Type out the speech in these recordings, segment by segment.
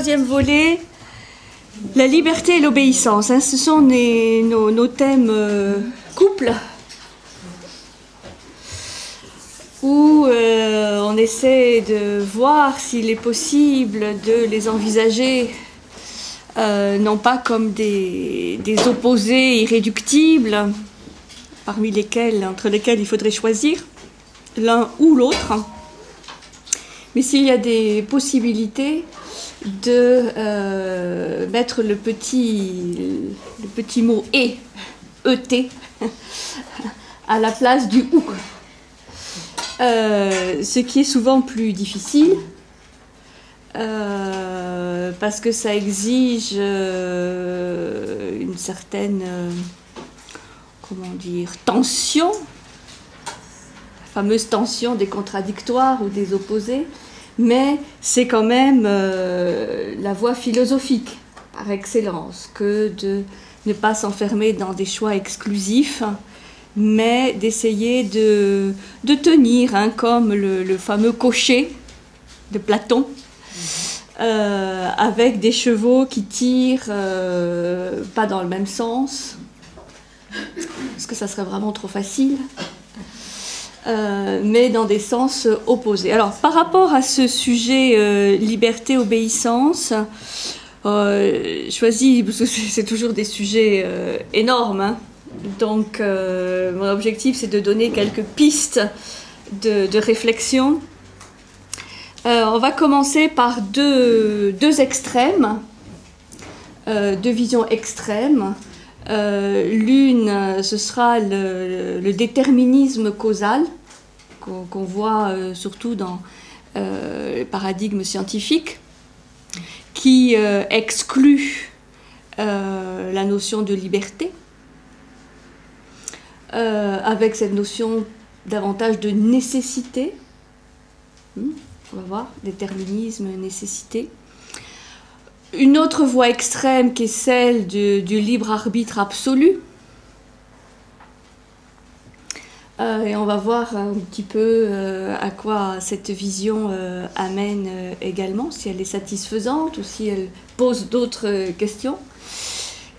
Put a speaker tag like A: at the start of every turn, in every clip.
A: troisième volet, la liberté et l'obéissance. Hein, ce sont nos, thèmes euh, couples où euh, on essaie de voir s'il est possible de les envisager euh, non pas comme des, des, opposés irréductibles, parmi lesquels, entre lesquels il faudrait choisir l'un ou l'autre, mais s'il y a des possibilités de euh, mettre le petit, le petit mot et, et, à la place du ou. Euh, ce qui est souvent plus difficile euh, parce que ça exige une certaine comment dire tension la fameuse tension des contradictoires ou des opposés mais c'est quand même euh, la voie philosophique par excellence que de ne pas s'enfermer dans des choix exclusifs, mais d'essayer de, tenir, hein, comme le, fameux cocher de Platon, euh, avec des chevaux qui tirent euh, pas dans le même sens, parce que ça serait vraiment trop facile. Euh, mais dans des sens opposés. Alors, par rapport à ce sujet euh, liberté-obéissance, euh, choisi, parce que c'est toujours des sujets énormes, hein. donc mon objectif c'est de donner quelques pistes de, de réflexion. on va commencer par deux, deux extrêmes, deux visions extrêmes. Euh, l'une, ce sera le, déterminisme causal, qu'on voit euh, surtout dans euh, le paradigme scientifique, qui exclut la notion de liberté, avec cette notion davantage de nécessité. Hmm, on va voir, déterminisme, nécessité. Une autre voie extrême qui est celle du libre arbitre absolu. Euh, et on va voir un petit peu euh, à quoi cette vision euh, amène également, si elle est satisfaisante ou si elle pose d'autres questions.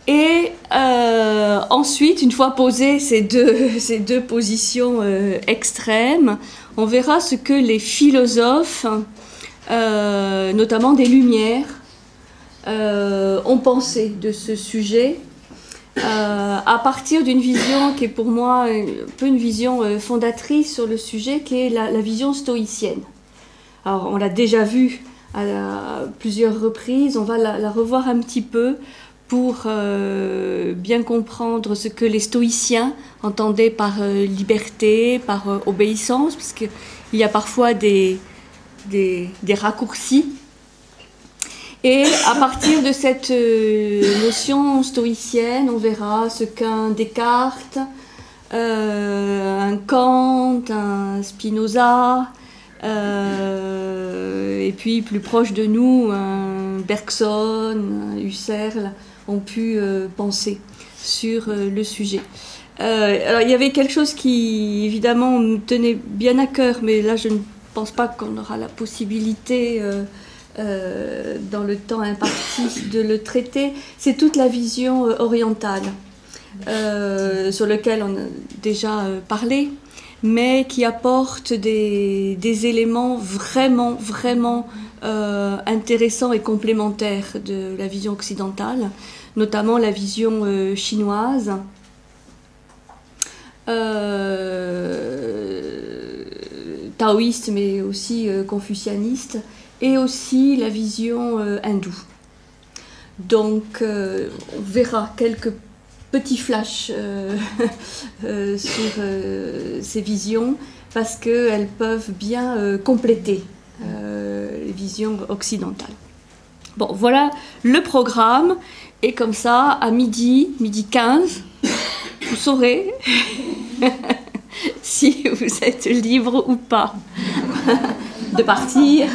A: Et ensuite, une fois posées ces deux, ces deux positions extrêmes, on verra ce que les philosophes, notamment des Lumières, ont pensé de ce sujet euh, à partir d'une vision qui est pour moi un peu une vision euh, fondatrice sur le sujet, qui est la, vision stoïcienne. Alors on l'a déjà vu à, plusieurs reprises, on va la, revoir un petit peu pour bien comprendre ce que les stoïciens entendaient par liberté, par obéissance, parce qu'il y a parfois des, des raccourcis et à partir de cette euh, notion stoïcienne, on verra ce qu'un Descartes, euh, un Kant, un Spinoza, euh, et puis plus proche de nous, un Bergson, un Husserl, ont pu penser sur le sujet. alors il y avait quelque chose qui évidemment me tenait bien à cœur, mais là je ne pense pas qu'on aura la possibilité euh, dans le temps imparti de le traiter, c'est toute la vision euh, orientale euh, sur laquelle on a déjà parlé, mais qui apporte des, éléments vraiment, vraiment intéressants et complémentaires de la vision occidentale, notamment la vision chinoise. taoïste mais aussi confucianiste et aussi la vision euh, hindoue. Donc euh, on verra quelques petits flashs euh, sur ces visions parce qu'elles peuvent bien compléter les visions occidentales. Bon, voilà le programme. Et comme ça, à midi, midi 15, vous saurez si vous êtes libre ou pas de partir,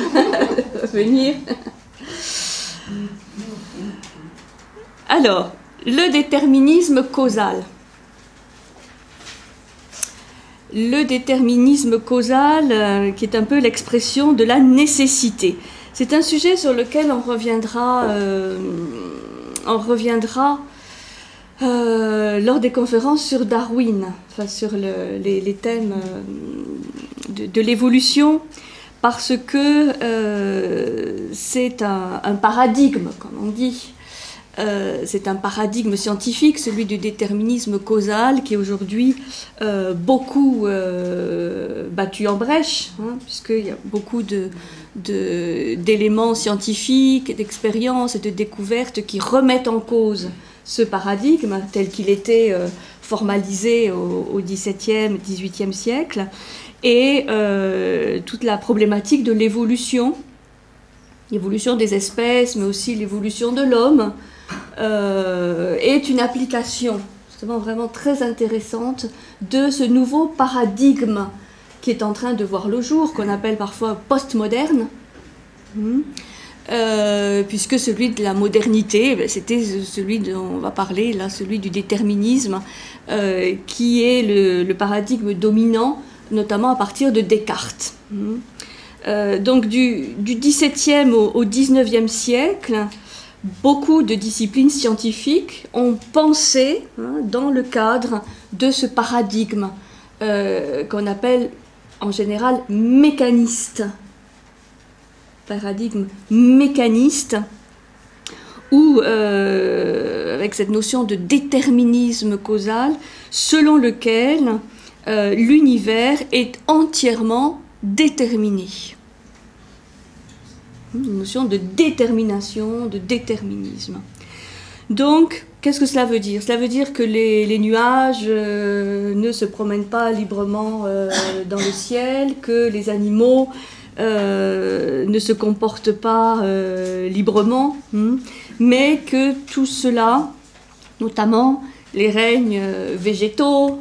A: de venir. Alors, le déterminisme causal. Le déterminisme causal, euh, qui est un peu l'expression de la nécessité. C'est un sujet sur lequel on reviendra, euh, on reviendra euh, lors des conférences sur Darwin, sur les, thèmes de, l'évolution, parce que c'est un, paradigme, comme on dit. c'est un paradigme scientifique, celui du déterminisme causal, qui est aujourd'hui beaucoup battu en brèche, hein, puisqu'il y a beaucoup d'éléments scientifiques, d'expériences et de découvertes qui remettent en cause ce paradigme tel qu'il était euh, formalisé au, XVIIe, XVIIIe siècle, et euh, toute la problématique de l'évolution, l'évolution des espèces, mais aussi l'évolution de l'homme, euh, est une application justement vraiment très intéressante de ce nouveau paradigme qui est en train de voir le jour, qu'on appelle parfois postmoderne, hmm. euh, puisque celui de la modernité, ben, c'était celui dont on va parler là, celui du déterminisme, euh, qui est le, paradigme dominant, notamment à partir de Descartes. Hmm. Euh, donc du, XVIIe au, XIXe siècle, beaucoup de disciplines scientifiques ont pensé hein, dans le cadre de ce paradigme qu'on appelle en général mécaniste, paradigme mécaniste, ou euh, avec cette notion de déterminisme causal, selon lequel euh, l'univers est entièrement déterminé. Une notion de détermination, de déterminisme. Donc, Qu'est-ce que cela veut dire? Cela veut dire que les, nuages euh, ne se promènent pas librement euh, dans le ciel, que les animaux ne se comportent pas librement, hein, mais que tout cela, notamment les règnes végétaux,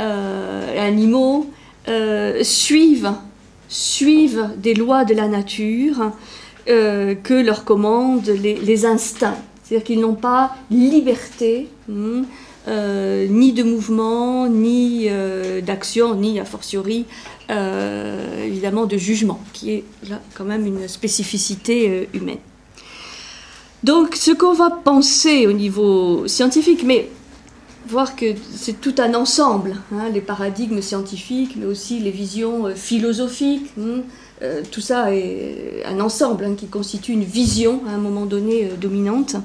A: animaux, suivent, suivent des lois de la nature que leur commandent les instincts. C'est-à-dire qu'ils n'ont pas liberté hmm, euh, ni de mouvement, ni euh, d'action, ni a fortiori euh, évidemment de jugement, qui est là quand même une spécificité humaine. Donc ce qu'on va penser au niveau scientifique, mais voir que c'est tout un ensemble, hein, les paradigmes scientifiques, mais aussi les visions philosophiques. Hmm, tout ça est un ensemble hein, qui constitue une vision à un moment donné dominante.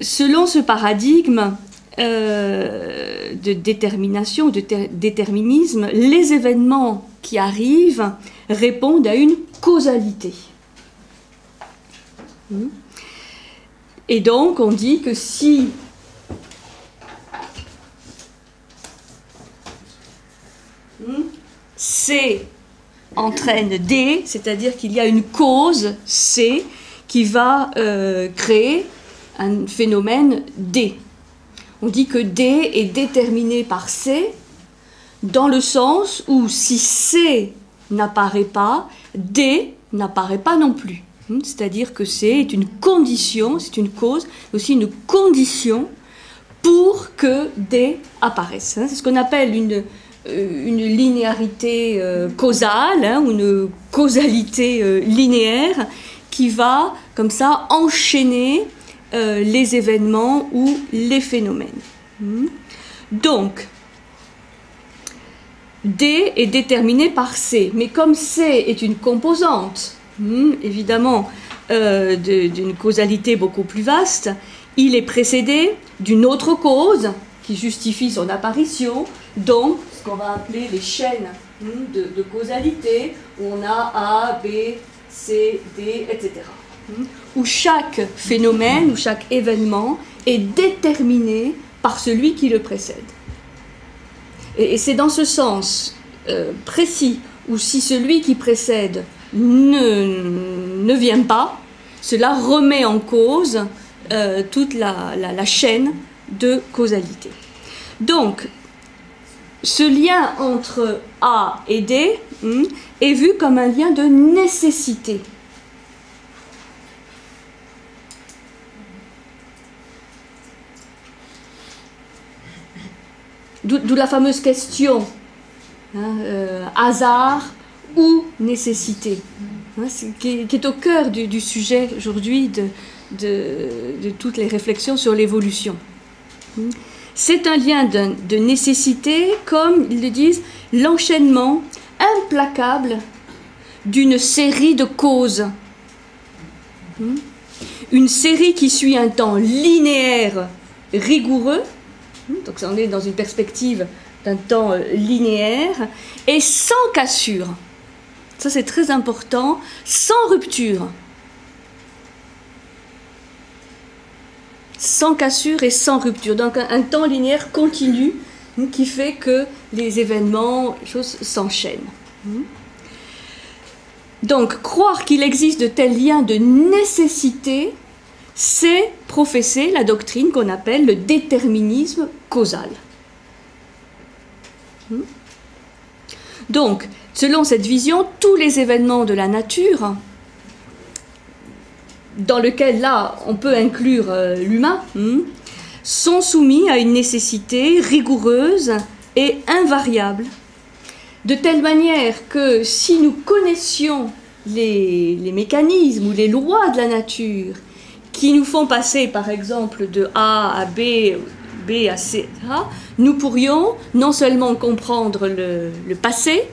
A: Selon ce paradigme euh, de détermination, de déterminisme, les événements qui arrivent répondent à une causalité. Hmm. Et donc on dit que si C entraîne D, c'est-à-dire qu'il y a une cause C qui va euh, créer un phénomène D. On dit que D est déterminé par C dans le sens où si C n'apparaît pas, D n'apparaît pas non plus. Hmm, c'est-à-dire que C est une condition, c'est une cause, aussi une condition pour que D apparaisse. Hein. C'est ce qu'on appelle une, une linéarité euh, causale, hein, une causalité euh, linéaire, qui va comme ça enchaîner euh, les événements ou les phénomènes. Hmm. Donc, D est déterminé par C, mais comme C est une composante, hmm, évidemment, euh, d'une causalité beaucoup plus vaste, il est précédé d'une autre cause qui justifie son apparition, donc qu'on va appeler les chaînes hmm, de, causalité, où on a A, B, C, D, etc où chaque phénomène ou chaque événement est déterminé par celui qui le précède. Et, c'est dans ce sens euh, précis où si celui qui précède ne, ne vient pas, cela remet en cause euh, toute la, la, chaîne de causalité. Donc, ce lien entre A et D hmm, est vu comme un lien de nécessité. D'où la fameuse question, hein, euh, hasard ou nécessité. hein, qui, est, au cœur du, sujet aujourd'hui de, toutes les réflexions sur l'évolution. Hmm. C'est un lien de, nécessité, comme ils le disent, l'enchaînement implacable d'une série de causes. Hmm? Une série qui suit un temps linéaire rigoureux, hmm? donc on est dans une perspective d'un temps euh, linéaire, et sans cassure. Ça c'est très important, sans rupture. Sans cassure et sans rupture. Donc un, temps linéaire continu hein, qui fait que les événements, choses s'enchaînent. Hmm. Donc croire qu'il existe de tels liens de nécessité, c'est professer la doctrine qu'on appelle le déterminisme causal. Hmm. Donc, selon cette vision, tous les événements de la nature, dans lesquels là on peut inclure euh, l'humain, hmm, sont soumis à une nécessité rigoureuse et invariable, de telle manière que si nous connaissions les, mécanismes ou les lois de la nature qui nous font passer par exemple de A à B, B à C, nous pourrions non seulement comprendre le, passé,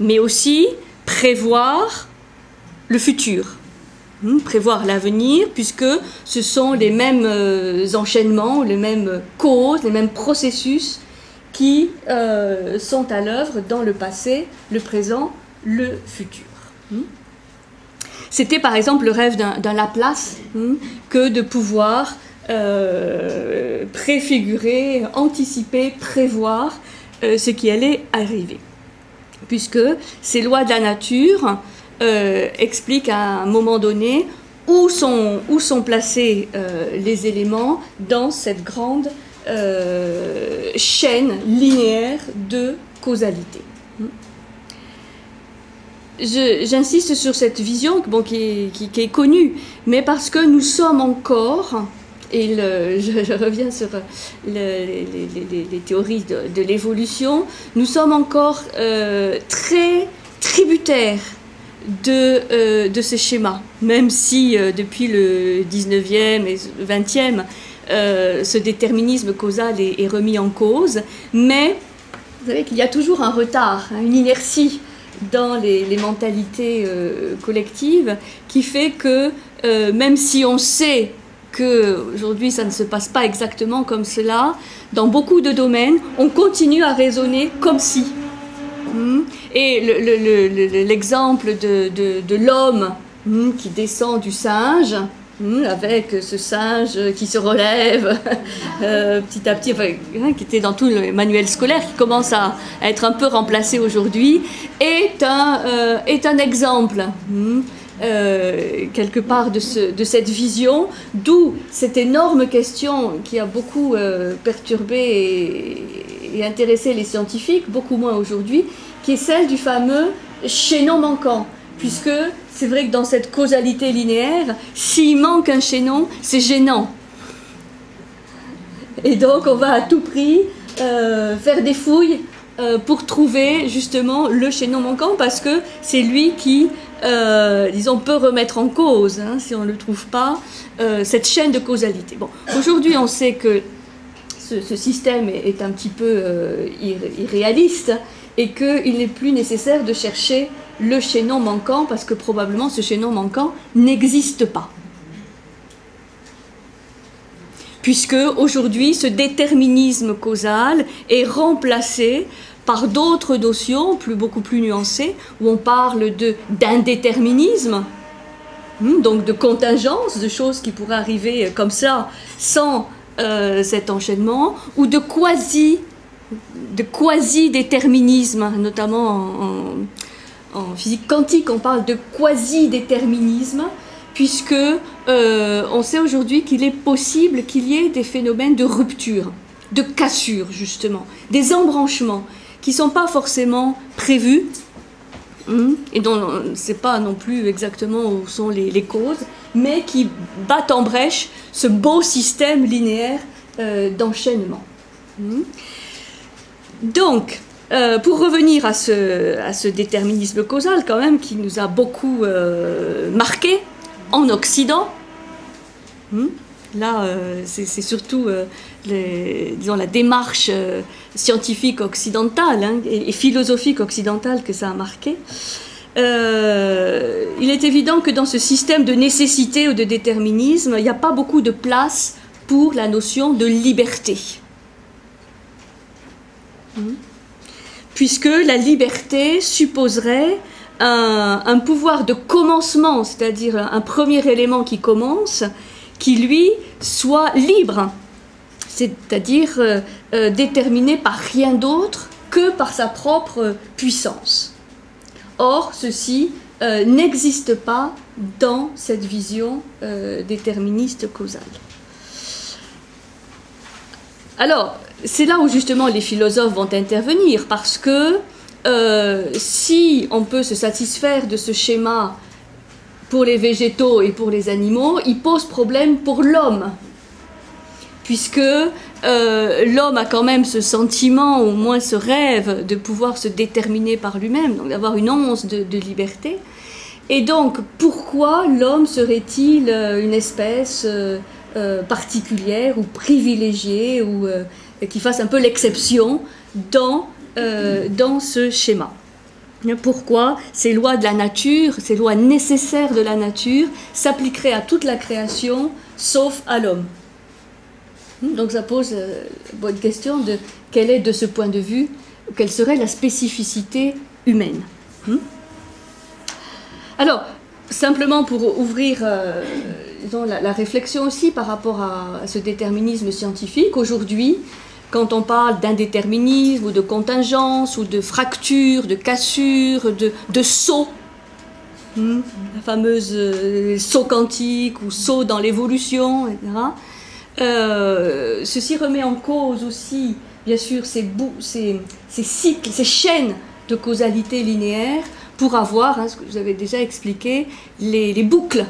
A: mais aussi prévoir le futur, prévoir l'avenir, puisque ce sont les mêmes euh, enchaînements, les mêmes causes, les mêmes processus qui euh, sont à l'œuvre dans le passé, le présent, le futur. Hmm. C'était par exemple le rêve d'un Laplace hmm, que de pouvoir euh, préfigurer, anticiper, prévoir ce qui allait arriver. Puisque ces lois de la nature euh, expliquent à un moment donné où sont, placés les éléments dans cette grande chaîne linéaire de causalité. J'insiste sur cette vision qui, est connue, mais parce que nous sommes encore et je, reviens sur les, théories de, l'évolution, nous sommes encore euh, très tributaires de, euh, de ce schéma, même si euh, depuis le 19e et 20e, ce déterminisme causal est, remis en cause, mais vous savez qu'il y a toujours un retard, hein, une inertie dans les, mentalités collectives qui fait que même si on sait aujourd'hui ça ne se passe pas exactement comme cela, dans beaucoup de domaines, on continue à raisonner comme si. Hmm? Et l'exemple de, l'homme hmm, qui descend du singe, hmm, avec ce singe qui se relève euh, petit à petit, hein, qui était dans tout le manuel scolaire, qui commence à, être un peu remplacé aujourd'hui, est, un, euh, exemple. Euh, quelque part de, cette vision, d'où cette énorme question qui a beaucoup perturbé intéressé les scientifiques, beaucoup moins aujourd'hui, qui est celle du fameux chaînon manquant. Puisque c'est vrai que dans cette causalité linéaire, s'il manque un chaînon, c'est gênant. Et donc on va à tout prix euh, faire des fouilles pour trouver justement le chaînon manquant parce que c'est lui qui euh, disons, peut remettre en cause, hein, si on ne le trouve pas, euh, cette chaîne de causalité. Bon, aujourd'hui, on sait que ce, système est, un petit peu euh, irréaliste et qu'il n'est plus nécessaire de chercher le chaînon manquant parce que probablement ce chaînon manquant n'existe pas. Puisque aujourd'hui, ce déterminisme causal est remplacé par d'autres notions plus, beaucoup plus nuancées, où on parle d'indéterminisme, hmm, donc de contingence, de choses qui pourraient arriver comme ça sans euh, cet enchaînement, ou de quasi, de quasi-déterminisme, notamment en, physique quantique, on parle de quasi-déterminisme, puisque euh, on sait aujourd'hui qu'il est possible qu'il y ait des phénomènes de rupture, de cassure justement, des embranchements qui ne sont pas forcément prévus hmm, et dont on ne sait pas non plus exactement où sont les, causes, mais qui battent en brèche ce beau système linéaire euh, d'enchaînement. Hmm. Donc, euh, pour revenir à ce, déterminisme causal, quand même, qui nous a beaucoup euh, marqué en Occident, hmm, là, c'est surtout disons, la démarche scientifique occidentale hein, et, et, philosophique occidentale que ça a marqué. Il est évident que dans ce système de nécessité ou de déterminisme, il n'y a pas beaucoup de place pour la notion de liberté. Hmm puisque la liberté supposerait un, pouvoir de commencement, c'est-à-dire un premier élément qui commence, qui lui soit libre, c'est-à-dire euh, euh, déterminé par rien d'autre que par sa propre puissance. Or, ceci euh, n'existe pas dans cette vision déterministe causale. Alors, c'est là où justement les philosophes vont intervenir, parce que euh, si on peut se satisfaire de ce schéma pour les végétaux et pour les animaux, il pose problème pour l'homme, puisque euh, l'homme a quand même ce sentiment, au moins ce rêve, de pouvoir se déterminer par lui-même, donc d'avoir une once de, liberté. Et donc, pourquoi l'homme serait-il euh, une espèce particulière ou privilégiée ou qui fasse un peu l'exception dans, euh, ce schéma? Pourquoi ces lois de la nature, ces lois nécessaires de la nature, s'appliqueraient à toute la création, sauf à l'homme? Donc ça pose euh, une bonne question de quelle est de ce point de vue, quelle serait la spécificité humaine. Hmm. Alors, simplement pour ouvrir euh, la, la, réflexion aussi par rapport à ce déterminisme scientifique, aujourd'hui, quand on parle d'indéterminisme ou de contingence ou de fracture, de cassure, de, de saut, hmm, la fameuse euh, saut quantique ou saut dans l'évolution, etc. Euh, ceci remet en cause aussi, bien sûr, ces, cycles, ces chaînes de causalité linéaire pour avoir, hein, ce que vous avez déjà expliqué, les, les boucles.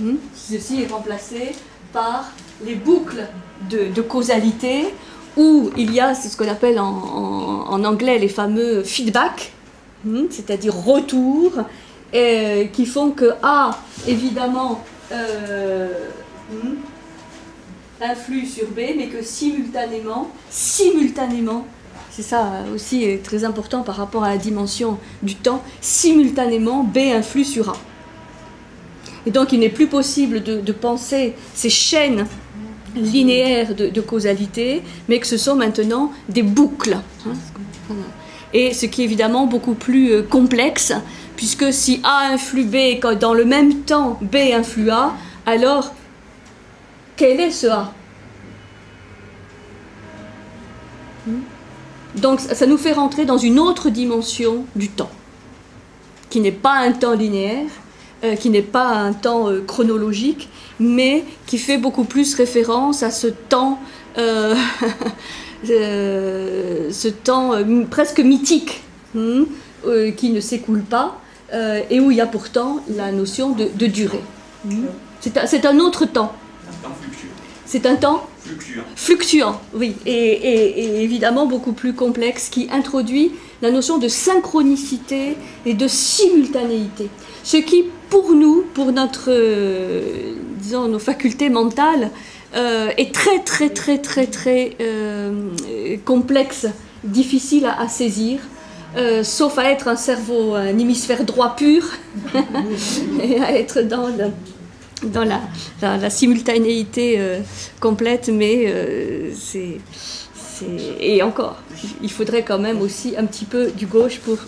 A: Hmm, ceci est remplacé par les boucles de, causalité où il y a ce qu'on appelle en, anglais les fameux feedback, hmm, c'est-à-dire retour, qui font que A, évidemment, euh, hmm, influe sur B, mais que simultanément, simultanément, c'est ça aussi très important par rapport à la dimension du temps, simultanément, B influe sur A. Et donc il n'est plus possible de penser ces chaînes linéaire de, causalité, mais que ce sont maintenant des boucles. Hein. Et ce qui est évidemment beaucoup plus euh, complexe, puisque si A influe B que dans le même temps B influe A, alors quel est ce A hmm? Donc ça nous fait rentrer dans une autre dimension du temps, qui n'est pas un temps linéaire, euh, qui n'est pas un temps euh, chronologique, mais qui fait beaucoup plus référence à ce temps, euh, ce temps presque mythique, hmm, qui ne s'écoule pas, et où il y a pourtant la notion de, durée. Hmm. C'est un, autre temps. C'est un temps fluctuant. Fluctuant, oui, et, évidemment beaucoup plus complexe, qui introduit la notion de synchronicité et de simultanéité. Ce qui, pour nous, pour notre, euh, disons, nos facultés mentales, euh, est très, très, très, très, très euh, complexe, difficile à, saisir. sauf à être un cerveau, un hémisphère droit pur, et à être dans, dans la, simultanéité complète, mais c'est. Et encore, il faudrait quand même aussi un petit peu du gauche pour.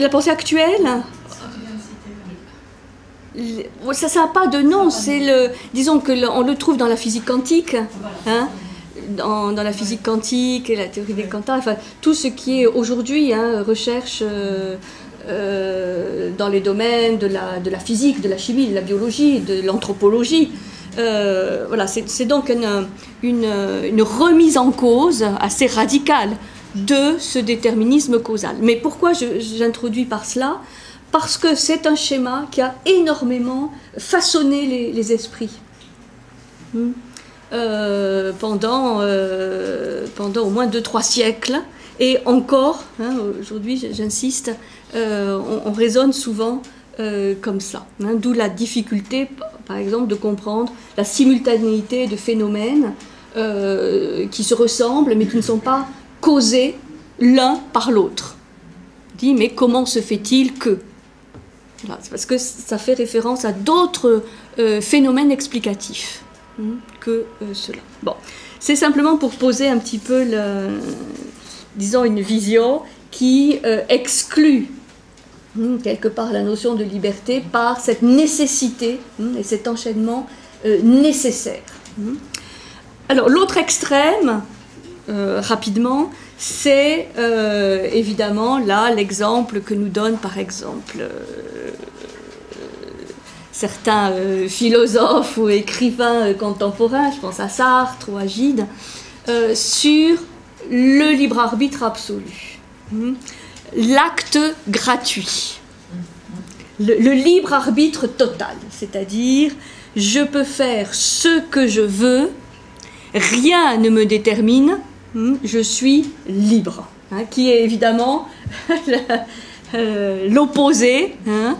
A: La, pensée actuelle? Ça n'a pas de nom, c'est le, disons que on le trouve dans la physique quantique, hein, dans, dans, la physique quantique et la théorie des quantas, enfin tout ce qui est aujourd'hui hein, recherche euh, euh, dans les domaines de la, de la physique, de la chimie, de la biologie, de l'anthropologie. Euh, voilà, c'est donc une, une, une, remise en cause assez radicale de ce déterminisme causal. Mais pourquoi j'introduis par cela? Parce que c'est un schéma qui a énormément façonné les, esprits. Hmm? Euh, pendant, euh, pendant au moins 2-3 siècles. Et encore, hein, aujourd'hui j'insiste, euh, on, raisonne souvent comme ça. Hein. D'où la difficulté, par exemple, de comprendre la simultanéité de phénomènes qui se ressemblent mais qui ne sont pas causés l'un par l'autre. Dit, mais comment se fait-il que? C'est parce que ça fait référence à d'autres phénomènes explicatifs que euh, cela. C'est simplement pour poser un petit peu, disons, une vision qui euh, exclut hein, quelque part la notion de liberté par cette nécessité hein, et cet enchaînement nécessaire. Alors l'autre extrême, rapidement, c'est évidemment là l'exemple que nous donne par exemple certains euh, philosophes ou écrivains euh, contemporains, je pense à Sartre ou à Gide, euh, sur le libre arbitre absolu, hmm. l'acte gratuit, le, libre arbitre total, c'est-à-dire je peux faire ce que je veux, rien ne me détermine, hmm. je suis libre, hein, qui est évidemment Euh, l'opposé hein,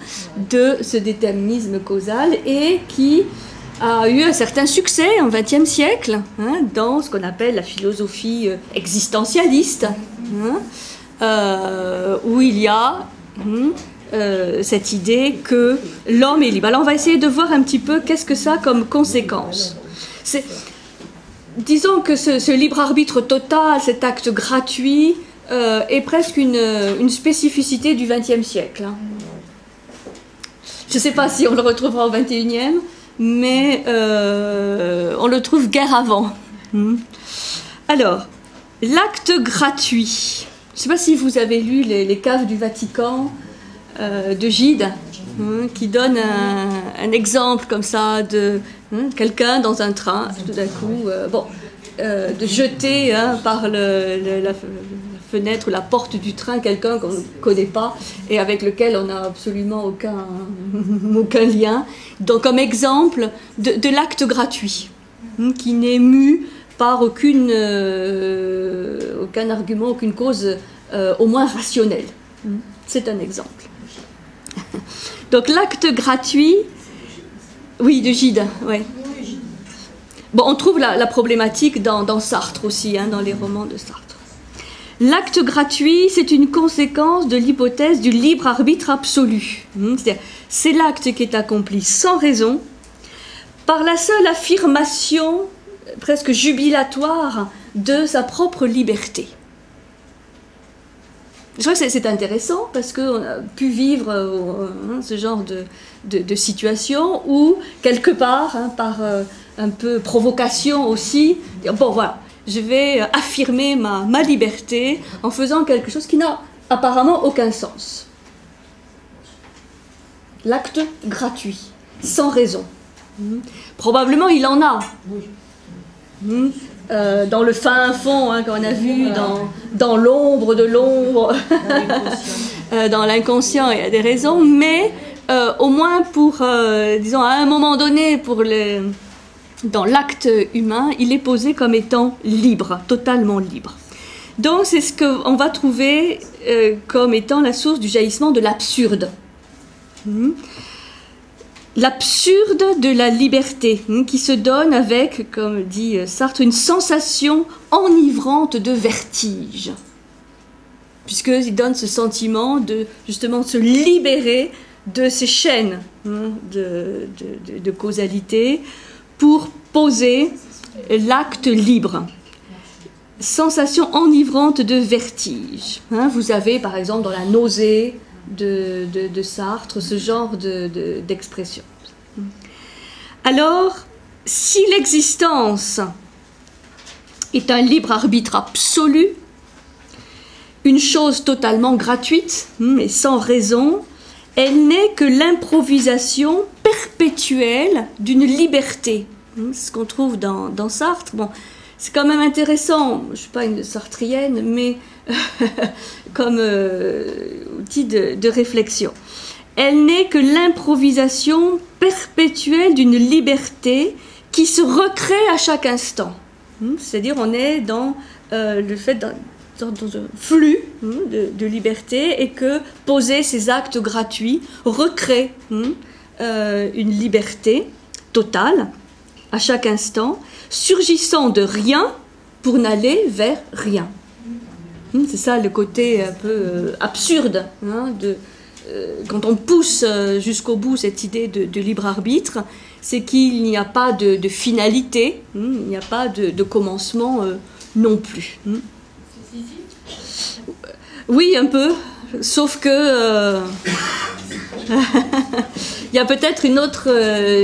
A: de ce déterminisme causal et qui a eu un certain succès en XXe siècle hein, dans ce qu'on appelle la philosophie euh, existentialiste, hein, euh, où il y a cette idée que l'homme est libre. Alors on va essayer de voir un petit peu qu'est-ce que ça a comme conséquence. Disons que ce libre arbitre total, cet acte gratuit, euh, est presque une, une spécificité du XXe siècle. Hein. Je ne sais pas si on le retrouvera au XXIe, mais euh, on le trouve guère avant. Hmm. Alors, l'acte gratuit. Je ne sais pas si vous avez lu les, caves du Vatican euh, de Gide, hein, qui donne un, exemple comme ça de hein, quelqu'un dans un train, tout d'un coup, bon, de jeter par le, la, fenêtre la porte du train quelqu'un qu'on ne connaît pas et avec lequel on n'a absolument aucun, aucun lien. Donc comme exemple de, l'acte gratuit, hein, qui n'est mu par aucune, euh, aucun argument, aucune cause euh, au moins rationnelle. Hein. C'est un exemple. Donc l'acte gratuit, oui, de Gide, ouais. Bon, on trouve la, problématique dans, Sartre aussi, hein, dans les romans de Sartre. L'acte gratuit, c'est une conséquence de l'hypothèse du libre arbitre absolu. Hmm, c'est l'acte qui est accompli sans raison, par la seule affirmation presque jubilatoire de sa propre liberté. Je crois que c'est intéressant parce qu'on a pu vivre euh, hein, ce genre de, situation où, quelque part, hein, par euh, un peu provocation aussi, bon voilà, je vais euh, affirmer ma, ma liberté en faisant quelque chose qui n'a apparemment aucun sens. L'acte gratuit, sans raison. Hmm. Probablement il en a. Hmm. Euh, dans le fin fond, hein, qu'on a vu, dans, dans l'ombre de l'ombre, euh, dans l'inconscient, il y a des raisons, mais au moins pour, disons, à un moment donné, pour les, dans l'acte humain, il est posé comme étant libre, totalement libre. Donc c'est ce qu'on va trouver euh, comme étant la source du jaillissement de l'absurde. Hmm? L'absurde de la liberté, hmm, qui se donne avec, comme dit euh, Sartre, une sensation enivrante de vertige. Puisqu'il donne ce sentiment de justement se libérer de ces chaînes hmm, de causalité, pour poser l'acte libre. Sensation enivrante de vertige. Hein. vous avez par exemple dans la nausée de, Sartre ce genre d'expression. Alors, si l'existence est un libre arbitre absolu, une chose totalement gratuite, mais sans raison, elle n'est que l'improvisation perpétuelle d'une liberté. C'est ce qu'on trouve dans, Sartre. Bon, c'est quand même intéressant, je ne suis pas une sartrienne, mais comme euh, outil de, réflexion. elle n'est que l'improvisation perpétuelle d'une liberté qui se recrée à chaque instant. Hmm, c'est-à-dire on est dans euh, le fait d'un flux hmm, de, liberté et que poser ces actes gratuits recrée hmm, euh, une liberté totale à chaque instant, surgissant de rien pour n'aller vers rien. C'est ça le côté un peu euh, absurde hein, de, euh, quand on pousse jusqu'au bout cette idée de, libre arbitre, c'est qu'il n'y a pas de, finalité, hein, il n'y a pas de, commencement non plus. Oui, un peu, sauf que il y a peut-être une autre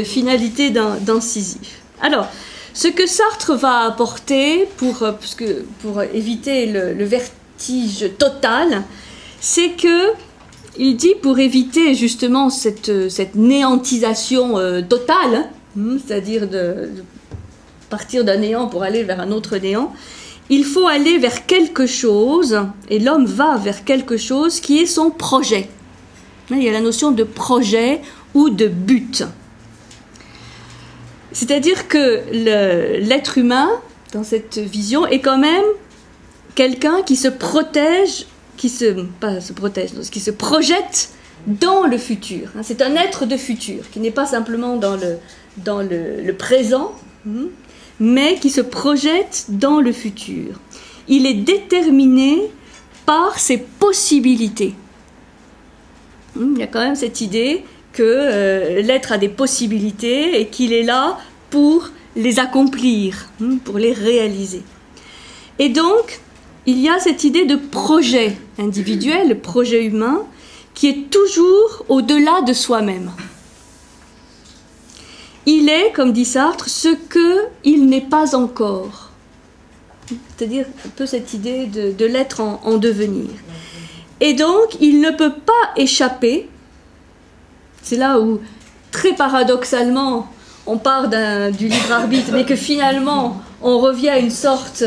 A: finalité dans. Alors, ce que Sartre va apporter pour, pour éviter le vertige total, c'est que il dit pour éviter justement cette, néantisation euh, totale, hein, c'est-à-dire de, partir d'un néant pour aller vers un autre néant, il faut aller vers quelque chose, et l'homme va vers quelque chose qui est son projet. Il y a la notion de projet ou de but. C'est-à-dire que l'être humain, dans cette vision, est quand même quelqu'un qui se protège qui se, pas se protège, qui se projette dans le futur. C'est un être de futur, qui n'est pas simplement dans le, dans le, présent, hein, mais qui se projette dans le futur. Il est déterminé par ses possibilités. Hein, il y a quand même cette idée que euh, l'être a des possibilités et qu'il est là pour les accomplir, pour les réaliser. Et donc, il y a cette idée de projet individuel, projet humain, qui est toujours au-delà de soi-même. Il est, comme dit Sartre, ce que il n'est pas encore. C'est-à-dire un peu cette idée de, l'être en, devenir. Et donc, il ne peut pas échapper. C'est là où, très paradoxalement, on part du libre arbitre, mais que finalement, on revient à une sorte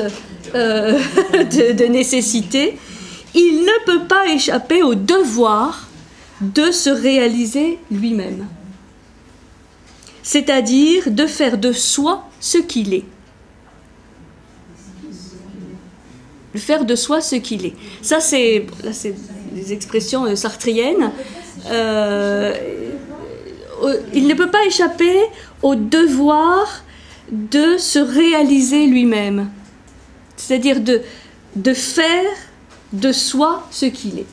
A: euh, de, nécessité, il ne peut pas échapper au devoir de se réaliser lui-même. C'est-à-dire de faire de soi ce qu'il est. De faire de soi ce qu'il est. Ça, c'est des expressions euh, sartriennes. Euh, il ne peut pas échapper au devoir de se réaliser lui-même c'est-à-dire de faire de soi ce qu'il est.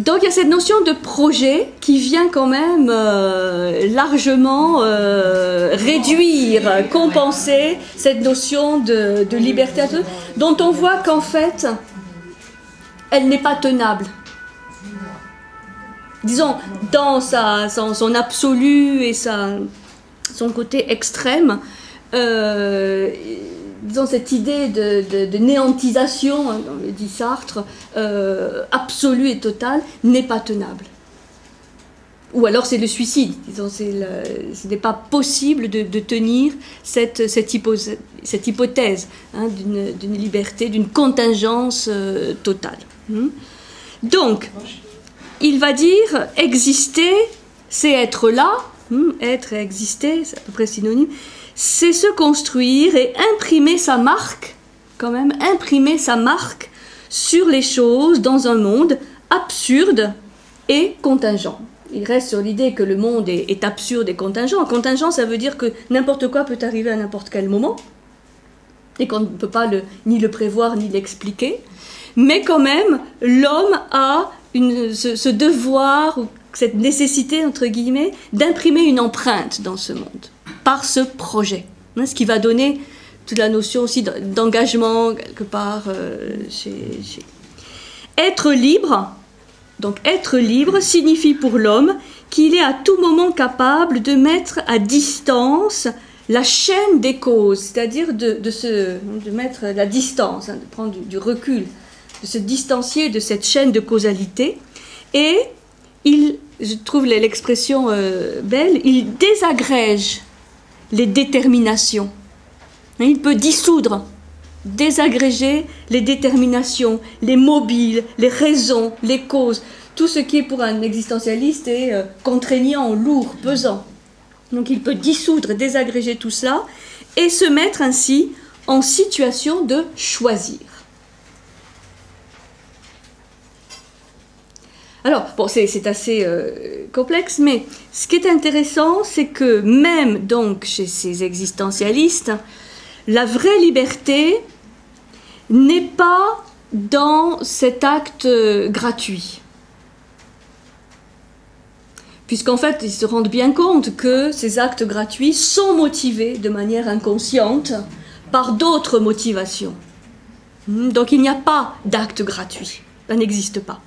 A: Donc il y a cette notion de projet qui vient quand même euh, largement euh, réduire, compenser cette notion de, liberté dont on voit qu'en fait, elle n'est pas tenable. Disons, dans sa, son absolu et sa, son côté extrême, euh, dans cette idée de, néantisation, hein, dit Sartre, euh, absolue et totale, n'est pas tenable. Ou alors c'est le suicide. Disons, ce n'est pas possible de, tenir cette, cette, hypothèse, hein, d'une liberté, d'une contingence euh, totale. Hmm. Donc, il va dire exister, c'est être là, Hmm, être et exister, c'est à peu près synonyme, c'est se construire et imprimer sa marque, quand même, imprimer sa marque sur les choses dans un monde absurde et contingent. Il reste sur l'idée que le monde est, absurde et contingent. Contingent, ça veut dire que n'importe quoi peut arriver à n'importe quel moment et qu'on ne peut pas ni le prévoir ni l'expliquer. Mais quand même, l'homme a ce, ce, devoir cette nécessité, entre guillemets, d'imprimer une empreinte dans ce monde, par ce projet. Hein, ce qui va donner toute la notion aussi d'engagement, quelque part, euh, Être libre, donc être libre, signifie pour l'homme qu'il est à tout moment capable de mettre à distance la chaîne des causes, c'est-à-dire de, de, mettre la distance, hein, de prendre du recul, de se distancier de cette chaîne de causalité, et il, je trouve l'expression euh, belle, il désagrège les déterminations. Il peut dissoudre désagréger les déterminations, les mobiles, les raisons, les causes, tout ce qui est pour un existentialiste est euh, contraignant, lourd, pesant. Donc il peut dissoudre, désagréger tout cela et se mettre ainsi en situation de choisir. Alors, bon, c'est assez euh, complexe, mais ce qui est intéressant, c'est que même donc chez ces existentialistes, la vraie liberté n'est pas dans cet acte euh, gratuit. Puisqu'en fait, ils se rendent bien compte que ces actes gratuits sont motivés de manière inconsciente par d'autres motivations. Hmm, donc il n'y a pas d'acte gratuit. Ça n'existe pas.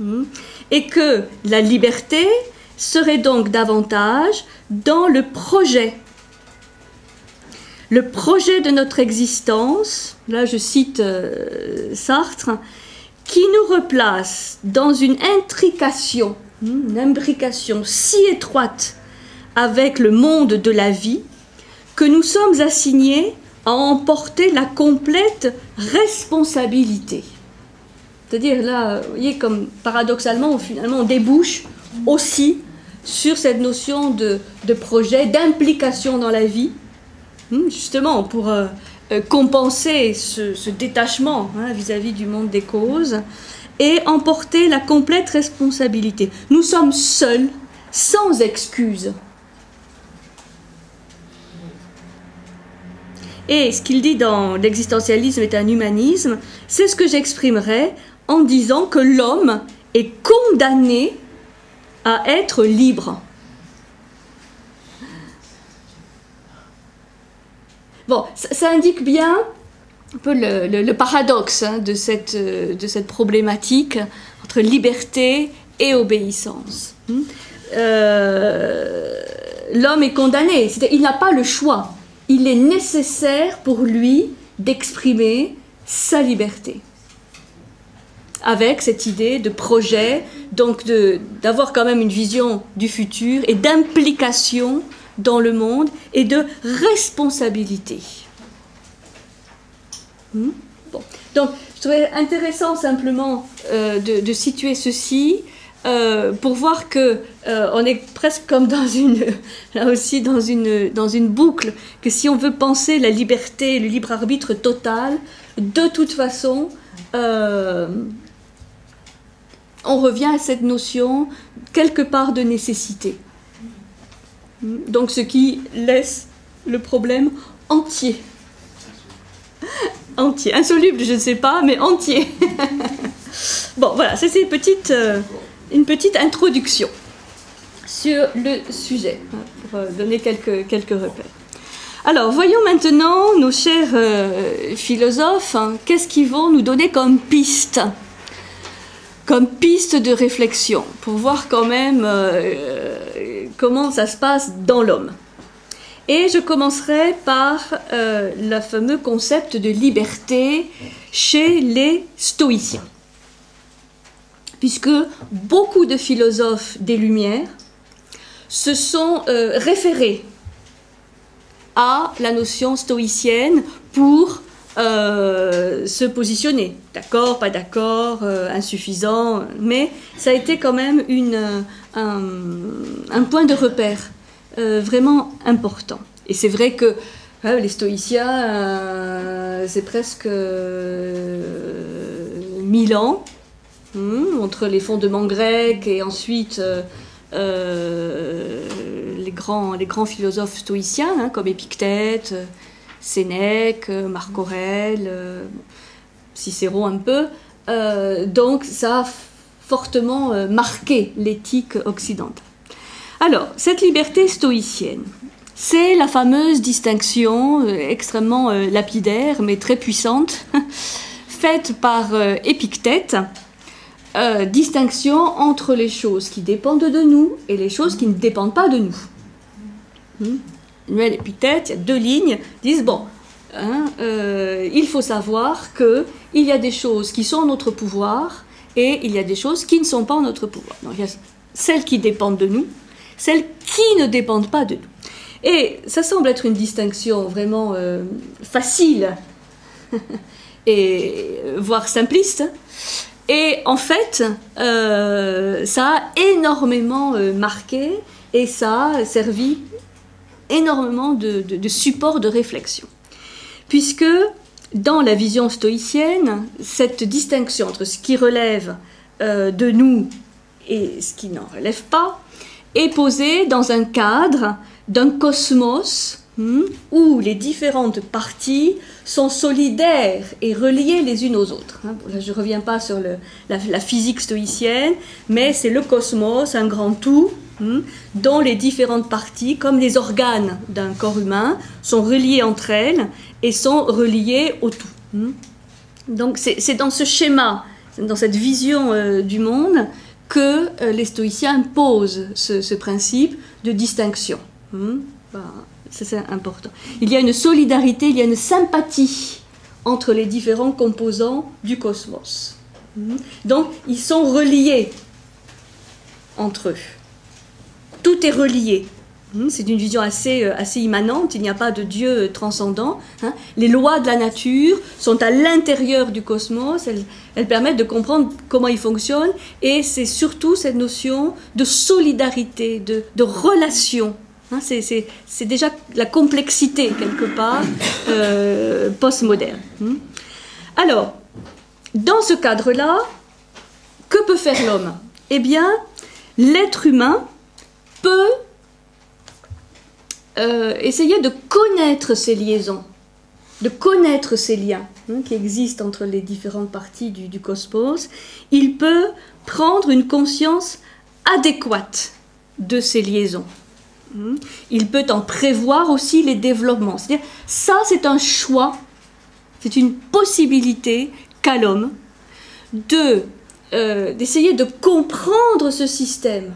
A: Hmm. Et que la liberté serait donc davantage dans le projet. Le projet de notre existence, là je cite euh, Sartre, qui nous replace dans une intrication, hmm, une imbrication si étroite avec le monde de la vie que nous sommes assignés à emporter la complète responsabilité. C'est-à-dire là, vous voyez, comme paradoxalement, finalement, on débouche aussi sur cette notion de, projet, d'implication dans la vie, hmm, justement pour euh, euh, compenser ce, détachement hein, vis-à-vis -vis du monde des causes et emporter la complète responsabilité. Nous sommes seuls, sans excuse. Et ce qu'il dit dans L'existentialisme est un humanisme, c'est ce que j'exprimerai en disant que l'homme est condamné à être libre. Bon, ça, indique bien un peu le, paradoxe hein, de, cette, de cette problématique entre liberté et obéissance. Hmm? Euh, l'homme est condamné, il n'a pas le choix. Il est nécessaire pour lui d'exprimer sa liberté avec cette idée de projet, donc d'avoir quand même une vision du futur et d'implication dans le monde et de responsabilité. Hmm? bon. Donc, je trouvais intéressant simplement euh, de, situer ceci euh, pour voir que euh, on est presque comme dans une, là aussi dans une, dans une boucle, que si on veut penser la liberté, le libre arbitre total, de toute façon, on revient à cette notion quelque part de nécessité. Donc ce qui laisse le problème entier. entier. Insoluble, je ne sais pas, mais entier. bon, voilà, c'est une petite, euh, une petite introduction sur le sujet, hein, pour euh, donner quelques, quelques repères. Alors, voyons maintenant nos chers euh, philosophes, hein, qu'est-ce qu'ils vont nous donner comme piste comme piste de réflexion pour voir quand même euh, comment ça se passe dans l'homme. Et je commencerai par euh, le fameux concept de liberté chez les stoïciens. Puisque beaucoup de philosophes des Lumières se sont euh, référés à la notion stoïcienne pour euh, se positionner. D'accord, pas d'accord, euh, insuffisant, mais ça a été quand même une, un, point de repère euh, vraiment important. Et c'est vrai que les stoïciens, c'est presque mille ans, hmm, entre les fondements grecs et ensuite les, grands, les grands philosophes stoïciens, hein, comme Épictète. Sénèque, Marc Aurèle, euh, Cicéron un peu. Euh, donc ça a fortement euh, marqué l'éthique occidentale. Alors, cette liberté stoïcienne, c'est la fameuse distinction extrêmement lapidaire mais très puissante faite par Épictète, distinction entre les choses qui dépendent de nous et les choses qui ne dépendent pas de nous. Hmm Manuel Épithète, il y a deux lignes, disent bon, hein, euh, il faut savoir que il y a des choses qui sont en notre pouvoir et il y a des choses qui ne sont pas en notre pouvoir. Donc il y a celles qui dépendent de nous, celles qui ne dépendent pas de nous. Et ça semble être une distinction vraiment euh, facile et voire simpliste. Et en fait, euh, ça a énormément euh, marqué et ça a servi énormément de, support de réflexion. Puisque dans la vision stoïcienne, cette distinction entre ce qui relève de nous et ce qui n'en relève pas est posée dans un cadre d'un cosmos où les différentes parties sont solidaires et reliées les unes aux autres. Hein. je ne reviens pas sur la, physique stoïcienne, mais c'est le cosmos, un grand tout, hmm, dont les différentes parties, comme les organes d'un corps humain, sont reliées entre elles et sont reliées au tout. Hmm. Donc c'est dans ce schéma, dans cette vision euh, du monde, que euh, les stoïciens posent ce principe de distinction. Hmm? C'est important. Il y a une solidarité, il y a une sympathie entre les différents composants du cosmos. Hmm? Donc, ils sont reliés entre eux. Tout est relié. Hmm? C'est une vision assez, euh, assez immanente, il n'y a pas de Dieu transcendant. Hein. Les lois de la nature sont à l'intérieur du cosmos, elles, permettent de comprendre comment il fonctionne, et c'est surtout cette notion de solidarité, de, de relation Hein, c'est déjà la complexité, quelque part, euh, postmoderne. Hmm. Alors, dans ce cadre-là, que peut faire l'homme? Eh bien, l'être humain peut euh, essayer de connaître ses liaisons, de connaître ces liens hein, qui existent entre les différentes parties du cosmos. Il peut prendre une conscience adéquate de ces liaisons. Hmm. Il peut en prévoir aussi les développements. C'est-à-dire, ça, c'est un choix, c'est une possibilité qu'a l'homme de, euh, d'essayer de comprendre ce système.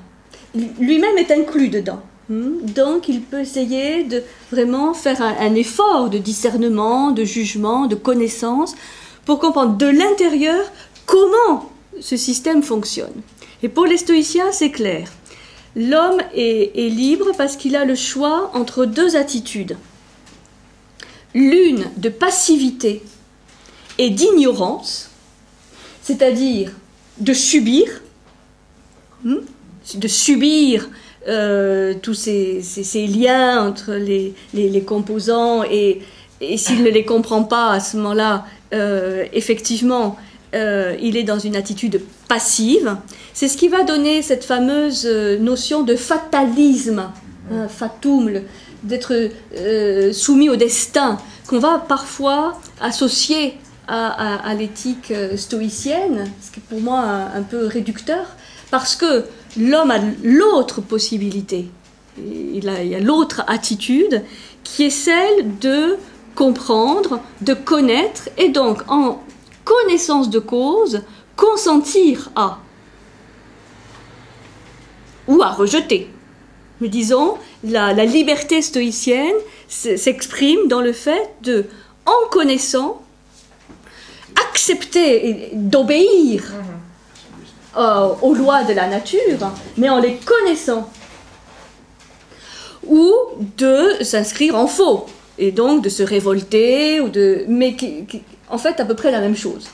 A: Lui-même est inclus dedans. Hmm. Donc, il peut essayer de vraiment faire un, effort de discernement, de jugement, de connaissance, pour comprendre de l'intérieur comment ce système fonctionne. Et pour les stoïciens, c'est clair. L'homme est, libre parce qu'il a le choix entre deux attitudes. L'une de passivité et d'ignorance, c'est-à-dire de subir, hmm, de subir euh, tous ces, liens entre les, composants et, s'il ne les comprend pas à ce moment-là, euh, effectivement, euh, il est dans une attitude passive. C'est ce qui va donner cette fameuse euh, notion de fatalisme, hein, d'être euh, soumis au destin, qu'on va parfois associer à, l'éthique stoïcienne, ce qui est pour moi un, peu réducteur, parce que l'homme a l'autre possibilité, il il a l'autre attitude, qui est celle de comprendre, de connaître, et donc en connaissance de cause, consentir à ou à rejeter. Mais disons, la, liberté stoïcienne s'exprime dans le fait de, en connaissant, accepter d'obéir euh, aux lois de la nature, mais en les connaissant, ou de s'inscrire en faux, et donc de se révolter, ou de, mais en fait à peu près la même chose.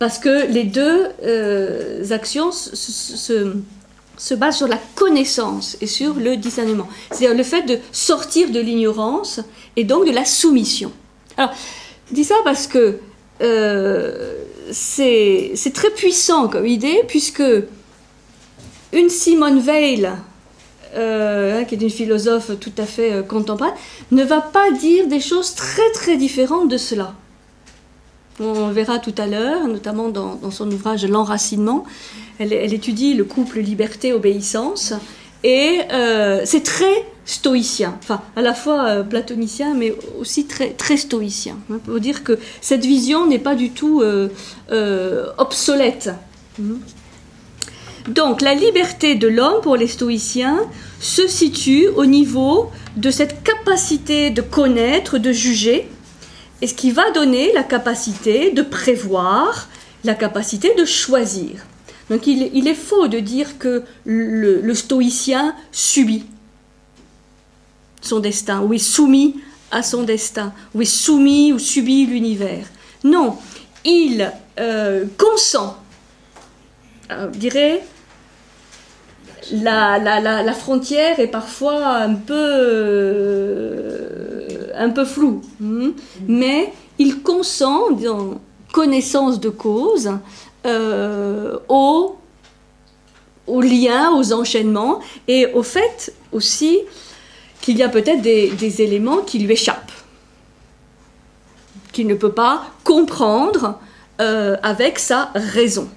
A: Parce que les deux euh, actions se, se, basent sur la connaissance et sur le discernement. C'est-à-dire le fait de sortir de l'ignorance et donc de la soumission. Alors, je dis ça parce que euh, c'est très puissant comme idée, puisque une Simone Veil, euh, hein, qui est une philosophe tout à fait contemporaine, ne va pas dire des choses très très différentes de cela. On verra tout à l'heure, notamment dans, son ouvrage L'enracinement, elle, étudie le couple liberté-obéissance, et euh, c'est très stoïcien, enfin à la fois platonicien, mais aussi très, stoïcien. Hein, pour dire que cette vision n'est pas du tout obsolète. Mmh. Donc la liberté de l'homme pour les stoïciens se situe au niveau de cette capacité de connaître, de juger, et ce qui va donner la capacité de prévoir, la capacité de choisir. Donc il, est faux de dire que le, stoïcien subit son destin, ou est soumis à son destin, ou est soumis ou subit l'univers. Non, il euh, consent, euh, je dirais, la, la, frontière est parfois un peu, euh, un peu floue, hein. mais il consent, dans connaissance de cause, euh, aux, liens, aux enchaînements, et au fait aussi qu'il y a peut-être des, éléments qui lui échappent, qu'il ne peut pas comprendre euh, avec sa raison.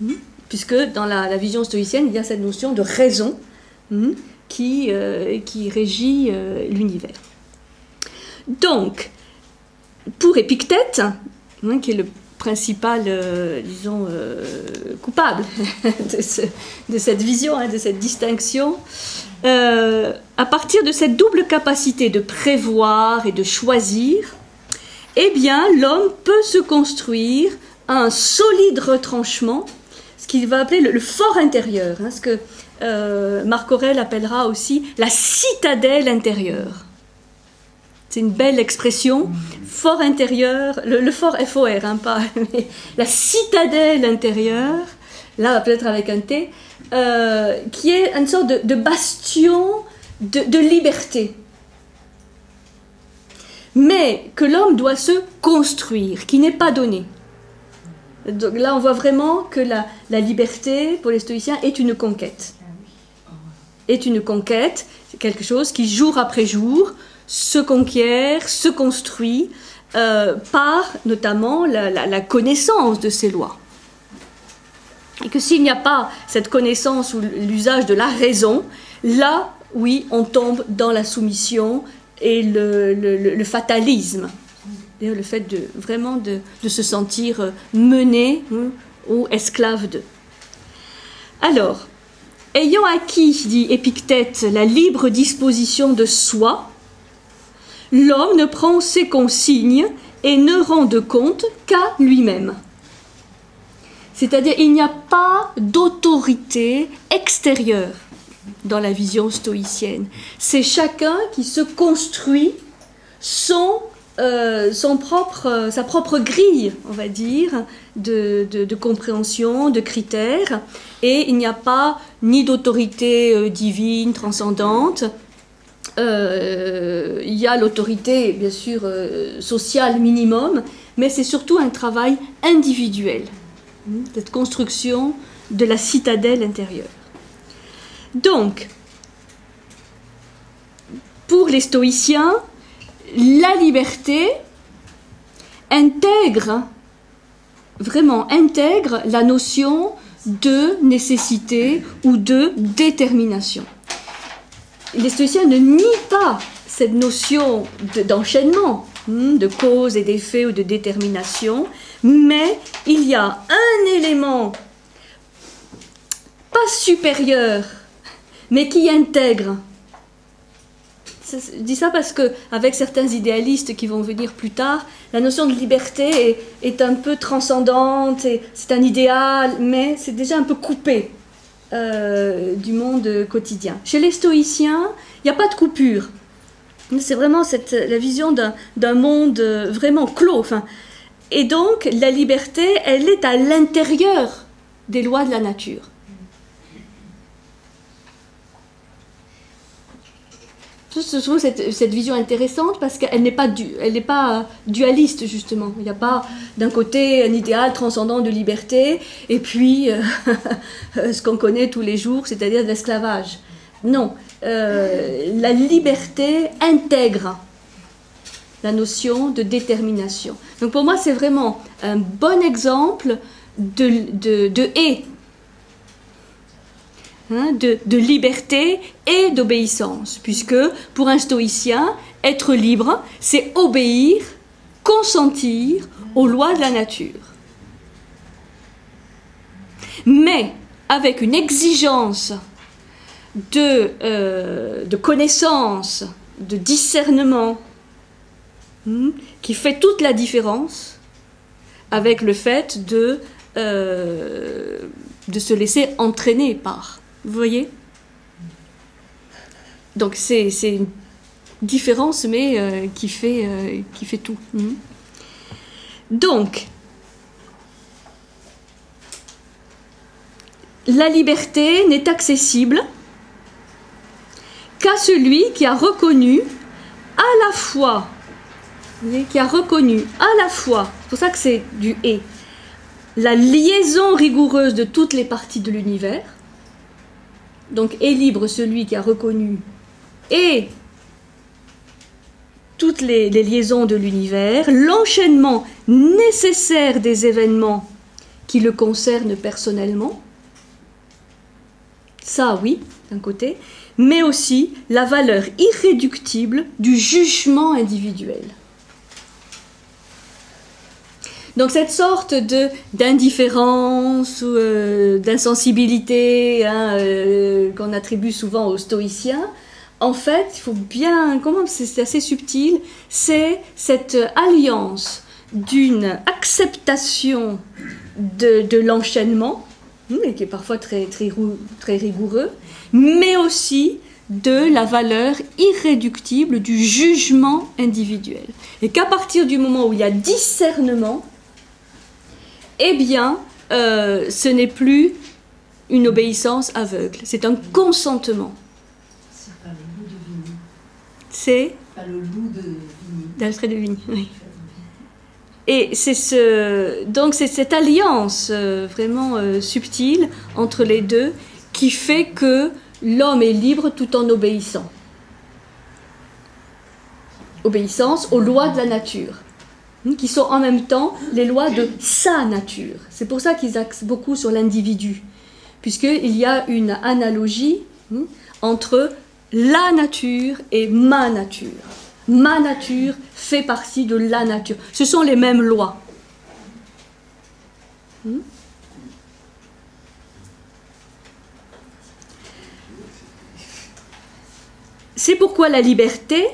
A: Hmm? Puisque dans la, vision stoïcienne, il y a cette notion de raison hmm, qui, euh, qui régit l'univers. Donc, pour Épictète, hein, qui est le principal, euh, disons, euh, coupable de, cette vision, hein, de cette distinction, euh, à partir de cette double capacité de prévoir et de choisir, eh bien, l'homme peut se construire un solide retranchement, ce qu'il va appeler le, fort intérieur, hein, ce que Marc Aurèle appellera aussi la citadelle intérieure. C'est une belle expression. Fort intérieur, le, fort FOR, hein, pas, la citadelle intérieure, là peut-être avec un T, euh, qui est une sorte de, bastion de, liberté. Mais que l'homme doit se construire, qui n'est pas donné. Donc là, on voit vraiment que la liberté, pour les stoïciens, est une conquête. Est une conquête, c'est quelque chose qui, jour après jour, se conquiert, se construit euh, par notamment la, connaissance de ces lois. Et que s'il n'y a pas cette connaissance ou l'usage de la raison, là, oui, on tombe dans la soumission et le, fatalisme. Le fait de vraiment de, se sentir mené hein, ou esclave de. Alors, ayant acquis, dit Épictète, la libre disposition de soi, l'homme ne prend ses consignes et ne rend de compte qu'à lui-même. C'est-à-dire il n'y a pas d'autorité extérieure dans la vision stoïcienne. C'est chacun qui se construit son, euh, son propre, sa propre grille, on va dire, de, de compréhension, de critères, et il n'y a pas ni d'autorité euh, divine, transcendante, euh, il y a l'autorité, bien sûr, euh, sociale minimum, mais c'est surtout un travail individuel, hein, cette construction de la citadelle intérieure. Donc, pour les stoïciens, la liberté intègre, vraiment intègre la notion de nécessité ou de détermination les stoïciens ne nient pas cette notion d'enchaînement, hmm, de, cause et d'effet ou de détermination, mais il y a un élément pas supérieur, mais qui intègre. Je dis ça parce que, avec certains idéalistes qui vont venir plus tard, la notion de liberté est un peu transcendante, c'est un idéal, mais c'est déjà un peu coupé euh, du monde quotidien. Chez les stoïciens, il n'y a pas de coupure. C'est vraiment cette, la vision d'un monde vraiment clos. et donc, la liberté, elle est à l'intérieur des lois de la nature. Je trouve cette, vision intéressante parce qu'elle n'est pas, du, n'est pas dualiste, justement. Il n'y a pas d'un côté un idéal transcendant de liberté et puis euh, ce qu'on connaît tous les jours, c'est-à-dire de l'esclavage. Non, euh, la liberté intègre la notion de détermination. Donc pour moi, c'est vraiment un bon exemple de, de, de haie Hein, de, liberté et d'obéissance, puisque pour un stoïcien, être libre, c'est obéir, consentir aux lois de la nature. Mais avec une exigence de, euh, connaissance, de discernement, hmm, qui fait toute la différence avec le fait de euh, de se laisser entraîner par. Vous voyez? Donc c'est une différence, mais euh, qui, fait, euh, qui fait tout. Mhm. Donc, la liberté n'est accessible qu'à celui qui a reconnu à la fois, qui a reconnu à la fois, c'est pour ça que c'est du et, la liaison rigoureuse de toutes les parties de l'univers. Donc est libre celui qui a reconnu et toutes les, liaisons de l'univers, l'enchaînement nécessaire des événements qui le concernent personnellement. Ça oui, d'un côté, mais aussi la valeur irréductible du jugement individuel. Donc cette sorte de d'indifférence ou euh, d'insensibilité hein, euh, qu'on attribue souvent aux stoïciens, en fait, il faut bien, comment c'est assez subtil, c'est cette alliance d'une acceptation de, l'enchaînement, hmm, qui est parfois très, très, très rigoureux, mais aussi de la valeur irréductible du jugement individuel. Et qu'à partir du moment où il y a discernement, eh bien, euh, ce n'est plus une obéissance aveugle, c'est un consentement. C'est pas le loup de Vigny. C'est Pas le loup de Vigny. D'Alfred de Vigny, oui. Et c'est ce, donc c'est cette alliance euh, vraiment euh, subtile entre les deux qui fait que l'homme est libre tout en obéissant. Obéissance aux lois de la nature. Qui sont en même temps les lois de sa nature. C'est pour ça qu'ils axent beaucoup sur l'individu, puisqu'il y a une analogie hein, entre la nature et ma nature. Ma nature fait partie de la nature. Ce sont les mêmes lois. Hein. C'est pourquoi la liberté,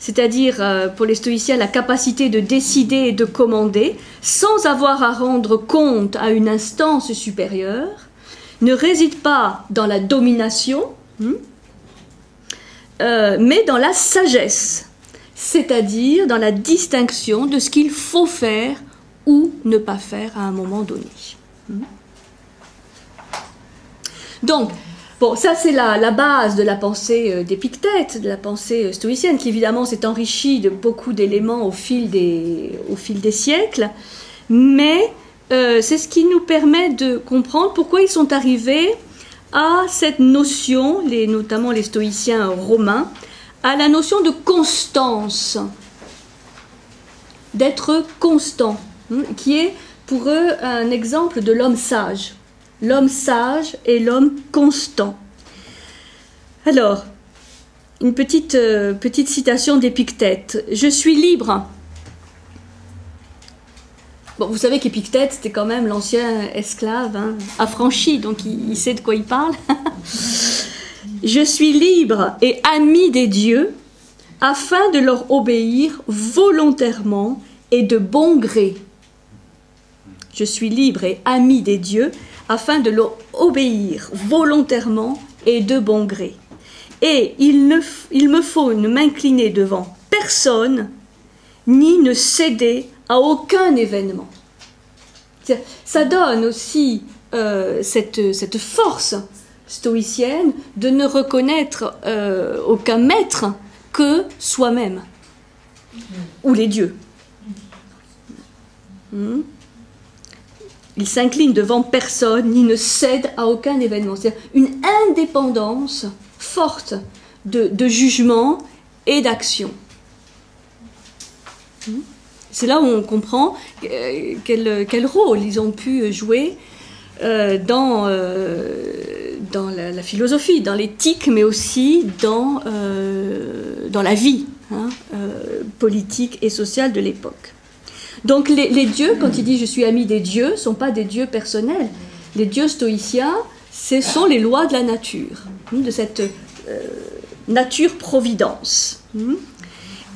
A: c'est-à-dire euh, pour les stoïciens la capacité de décider et de commander, sans avoir à rendre compte à une instance supérieure, ne réside pas dans la domination, hmm, euh, mais dans la sagesse, c'est-à-dire dans la distinction de ce qu'il faut faire ou ne pas faire à un moment donné. Hmm. Donc, Bon, ça c'est la, base de la pensée euh, d'Épictète, de la pensée euh, stoïcienne, qui évidemment s'est enrichie de beaucoup d'éléments au, fil des, siècles, mais euh, c'est ce qui nous permet de comprendre pourquoi ils sont arrivés à cette notion, les, notamment les stoïciens romains, à la notion de constance, d'être constant, hein, qui est pour eux un exemple de l'homme sage l'homme sage et l'homme constant. Alors, une petite, euh, petite citation d'Épictète. Je suis libre. Bon, vous savez qu'Épictète, c'était quand même l'ancien esclave, hein, affranchi, donc il, sait de quoi il parle. Je suis libre et ami des dieux afin de leur obéir volontairement et de bon gré. Je suis libre et ami des dieux afin de leur obéir volontairement et de bon gré. Et il, me faut ne m'incliner devant personne, ni ne céder à aucun événement. Ça donne aussi euh, cette, cette, force stoïcienne de ne reconnaître euh, aucun maître que soi-même ou les dieux. Hmm? Il s'incline devant personne, ni ne cède à aucun événement. C'est une indépendance forte de, jugement et d'action. Hmm? C'est là où on comprend euh, quel, rôle ils ont pu jouer euh, dans, euh, la, philosophie, dans l'éthique, mais aussi dans, dans la vie hein, politique et sociale de l'époque. Donc les, dieux, quand il dit je suis ami des dieux, ne sont pas des dieux personnels. Les dieux stoïciens, ce sont les lois de la nature, hein, de cette euh, nature-providence, hein,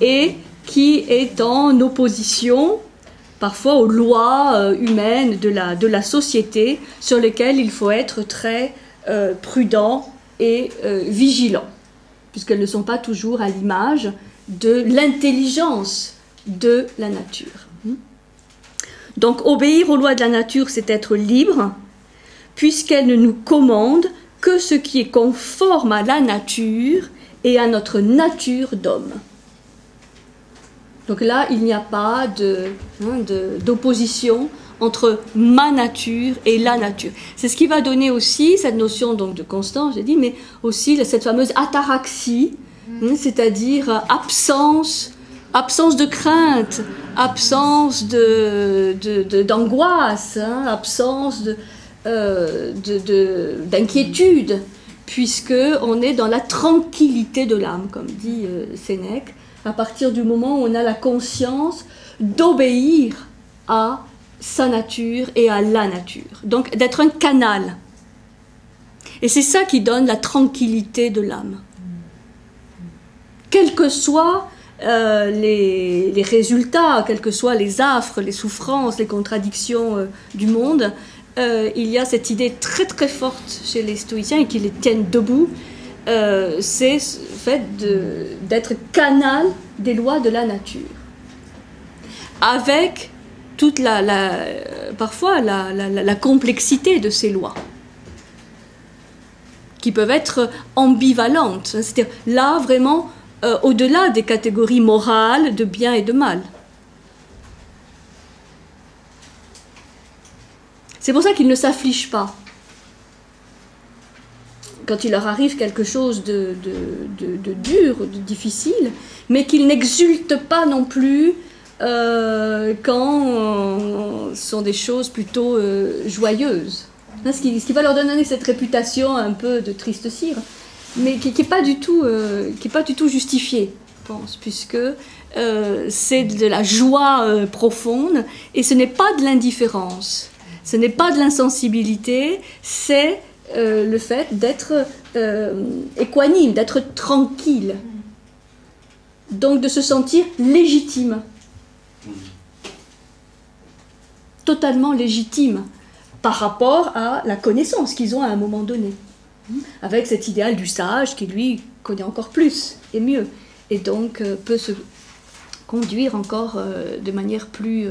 A: et qui est en opposition parfois aux lois euh, humaines de la, société sur lesquelles il faut être très euh, prudent et vigilant, puisqu'elles ne sont pas toujours à l'image de l'intelligence de la nature. Donc obéir aux lois de la nature, c'est être libre, puisqu'elle ne nous commande que ce qui est conforme à la nature et à notre nature d'homme. Donc là, il n'y a pas hein, d'opposition entre ma nature et la nature. C'est ce qui va donner aussi cette notion donc de constance, j'ai dit, mais aussi cette fameuse ataraxie, hein, c'est-à-dire absence, absence de crainte, absence d'angoisse, hein, absence euh, d'inquiétude, puisque on est dans la tranquillité de l'âme, comme dit euh, Sénèque à partir du moment où on a la conscience d'obéir à sa nature et à la nature. Donc d'être un canal. Et c'est ça qui donne la tranquillité de l'âme. Quels que soient euh, les, résultats, quels que soient les affres, les souffrances, les contradictions euh, du monde, euh, il y a cette idée très très forte chez les stoïciens et qui les tiennent debout, c'est le fait d'être canal des lois de la nature. Avec toute la, parfois la, complexité de ces lois, qui peuvent être ambivalentes. C'est-à-dire là, vraiment, euh, au-delà des catégories morales de bien et de mal. C'est pour ça qu'ils ne s'affligent pas quand il leur arrive quelque chose de, de, dur, de difficile, mais qu'ils n'exultent pas non plus euh, quand euh, ce sont des choses plutôt euh, joyeuses. Hein, ce, qui, va leur donner cette réputation un peu de triste cire, mais qui n'est pas, du tout, tout justifiée, je pense, puisque c'est de la joie profonde et ce n'est pas de l'indifférence, ce n'est pas de l'insensibilité, c'est euh, le fait d'être euh, équanime, d'être tranquille. Donc de se sentir légitime. Totalement légitime par rapport à la connaissance qu'ils ont à un moment donné. Avec cet idéal du sage qui, lui, connaît encore plus et mieux. Et donc euh, peut se conduire encore de manière plus,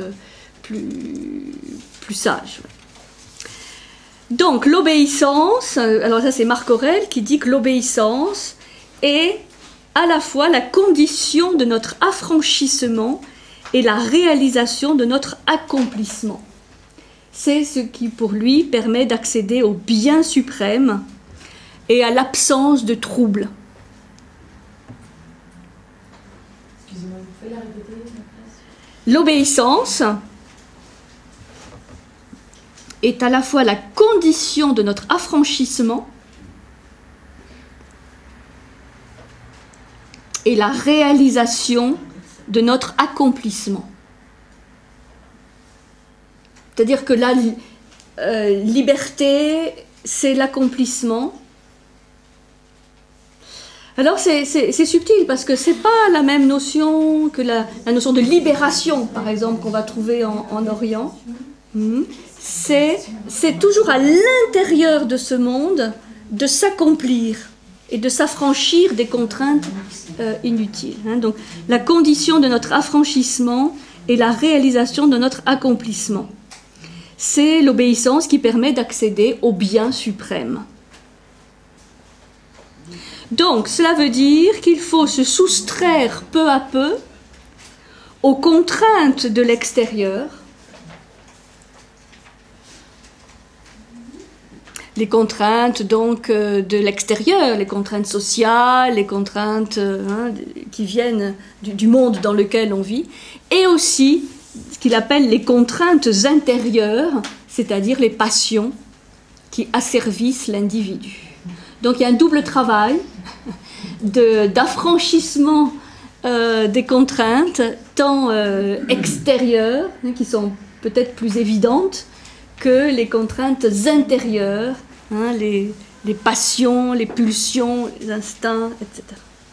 A: plus, plus sage. Donc l'obéissance, euh, alors ça c'est Marc Aurèle qui dit que l'obéissance est à la fois la condition de notre affranchissement et la réalisation de notre accomplissement. C'est ce qui pour lui permet d'accéder au bien suprême et à l'absence de troubles. L'obéissance, est à la fois la condition de notre affranchissement et la réalisation de notre accomplissement. C'est-à-dire que la euh, liberté, c'est l'accomplissement. Alors c'est subtil parce que c'est pas la même notion que la, notion de libération, par exemple, qu'on va trouver en, Orient. Hmm c'est toujours à l'intérieur de ce monde de s'accomplir et de s'affranchir des contraintes euh, inutiles. Hein. Donc la condition de notre affranchissement et la réalisation de notre accomplissement. C'est l'obéissance qui permet d'accéder au bien suprême. Donc cela veut dire qu'il faut se soustraire peu à peu aux contraintes de l'extérieur les contraintes donc euh, de l'extérieur, les contraintes sociales, les contraintes euh, hein, qui viennent du, monde dans lequel on vit, et aussi ce qu'il appelle les contraintes intérieures, c'est-à-dire les passions qui asservissent l'individu. Donc il y a un double travail d'affranchissement euh, des contraintes, tant extérieures, hein, qui sont peut-être plus évidentes, que les contraintes intérieures, hein, les, passions, les pulsions, les instincts, etc.,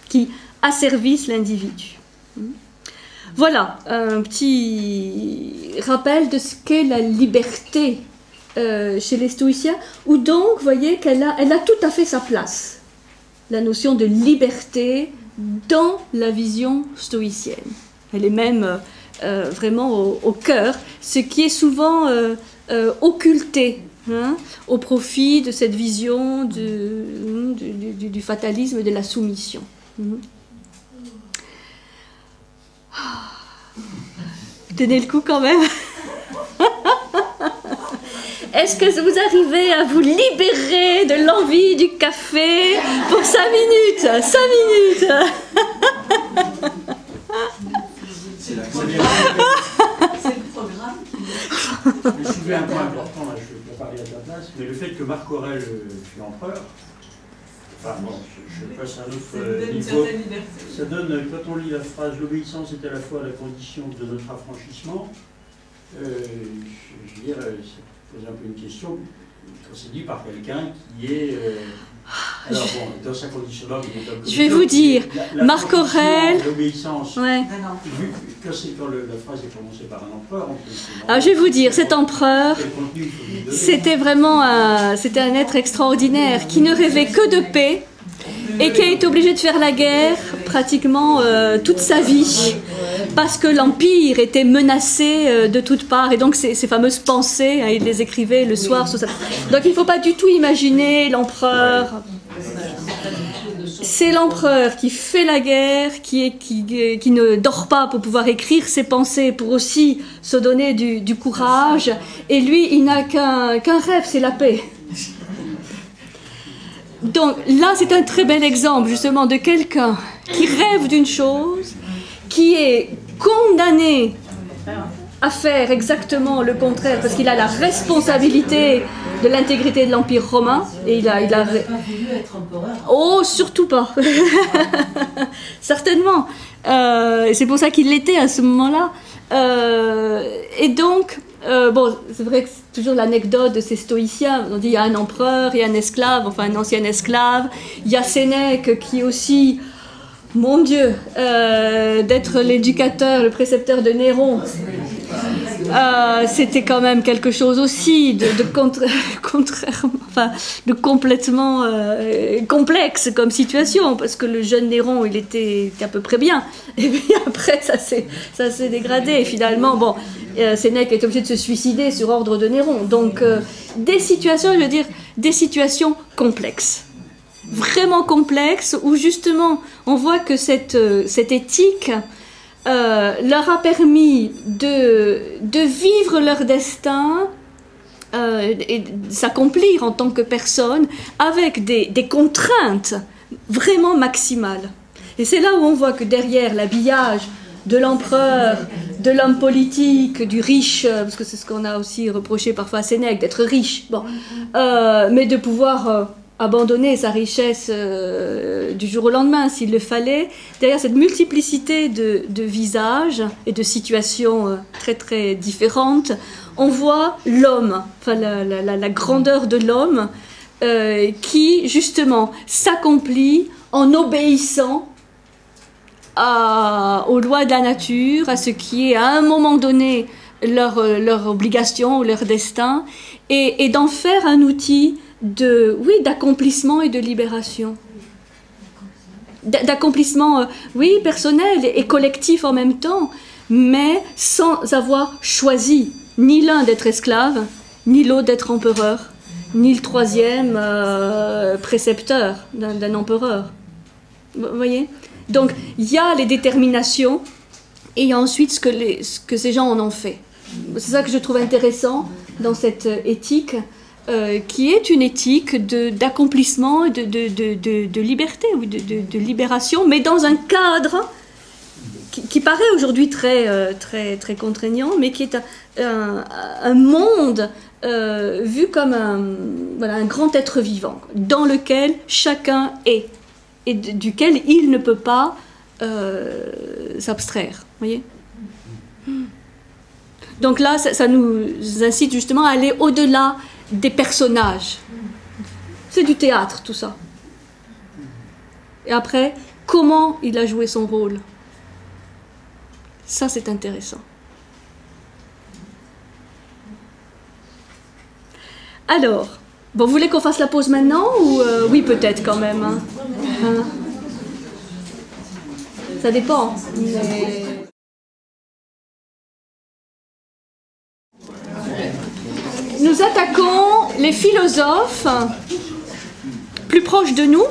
A: qui asservissent l'individu. Voilà, un petit rappel de ce qu'est la liberté euh, chez les stoïciens, où donc, vous voyez qu'elle a, elle a tout à fait sa place, la notion de liberté dans la vision stoïcienne. Elle est même euh, euh, vraiment au, cœur, ce qui est souvent occulté hein, au profit de cette vision du, du, fatalisme, de la soumission. Mmh. Tenez le coup quand même. Est-ce que vous arrivez à vous libérer de l'envie du café pour 5 minutes? 5 minutes
B: C'est le programme. Je soulevais un point important, là, je ne vais pas parler à ta place, mais le fait que Marc Aurèle fut empereur, Enfin bon, je, passe à un autre euh, niveau. Ça donne, quand on lit la phrase l'obéissance est à la fois la condition de notre affranchissement, euh, je, veux dire, euh, pose un peu une question quand c'est dit par quelqu'un qui est. alors bon, dans sa condition d'homme,
A: Je vais vous dire, Marc Aurèle.
B: L'obéissance. Ouais. Quand, quand la phrase est prononcée par un empereur, peut.
A: Alors je vais vous dire, cet empereur, c'était vraiment un, c'était un être extraordinaire qui ne rêvait que de paix et qui a été obligé de faire la guerre pratiquement euh, toute sa vie parce que l'empire était menacé euh, de toutes parts et donc ces, fameuses pensées, hein, il les écrivait le soir. Donc il ne faut pas du tout imaginer l'empereur. C'est l'empereur qui fait la guerre, qui, qui, ne dort pas pour pouvoir écrire ses pensées, pour aussi se donner du, courage. Et lui, il n'a qu'un rêve, c'est la paix. Donc là, c'est un très bel exemple justement de quelqu'un qui rêve d'une chose, qui est condamné à faire exactement le contraire parce qu'il a la responsabilité de l'intégrité de l'Empire romain et il a, il a... Oh, surtout pas. Certainement. Euh, c'est pour ça qu'il l'était à ce moment-là. Euh, et donc, euh, bon, c'est vrai que c'est toujours l'anecdote de ces stoïciens. On dit il y a un empereur, il y a un esclave, enfin un ancien esclave. Il y a Sénèque qui aussi, mon Dieu, euh, d'être l'éducateur, le précepteur de Néron. Euh, c'était quand même quelque chose aussi de, complètement complexe comme situation, parce que le jeune Néron, il était, à peu près bien, et puis après, ça s'est, dégradé, et finalement, bon, euh, Sénèque est obligé de se suicider sur ordre de Néron. Donc, euh, des situations, je veux dire, des situations complexes. Vraiment complexes, où justement, on voit que cette, euh, cette éthique leur a permis de, de vivre leur destin et s'accomplir en tant que personne avec des, des contraintes vraiment maximales. Et c'est là où on voit que derrière l'habillage de l'empereur, de l'homme politique, du riche, euh, parce que c'est ce qu'on a aussi reproché parfois à Sénèque, d'être riche, bon, euh, mais de pouvoir euh, abandonner sa richesse du jour au lendemain s'il le fallait. Derrière cette multiplicité de, visages et de situations très très différentes, on voit l'homme, la, grandeur de l'homme qui justement s'accomplit en obéissant aux lois de la nature, à ce qui est à un moment donné leur, leur obligation ou leur destin, et, d'en faire un outil de, oui, d'accomplissement et de libération. D'accomplissement, euh, oui, personnel et collectif en même temps, mais sans avoir choisi ni l'un d'être esclave, ni l'autre d'être empereur, ni le troisième euh, précepteur d'un empereur. Vous voyez? Donc il y a les déterminations et il y a ensuite ce que, les, ce que ces gens en ont fait. C'est ça que je trouve intéressant dans cette euh, éthique, euh, qui est une éthique d'accomplissement, de, de, de, de, liberté, de, libération, mais dans un cadre qui, paraît aujourd'hui très, euh, très, très contraignant, mais qui est un, monde vu comme un, grand être vivant, dans lequel chacun est et duquel il ne peut pas euh, s'abstraire. voyez? Donc là, ça, nous incite justement à aller au-delà des personnages. C'est du théâtre, tout ça. Et après, comment il a joué son rôle Ça, c'est intéressant. Alors, bon, vous voulez qu'on fasse la pause maintenant ou euh, oui, peut-être quand même. hein. Hein Ça dépend. Nous attaquons les philosophes plus proches de nous,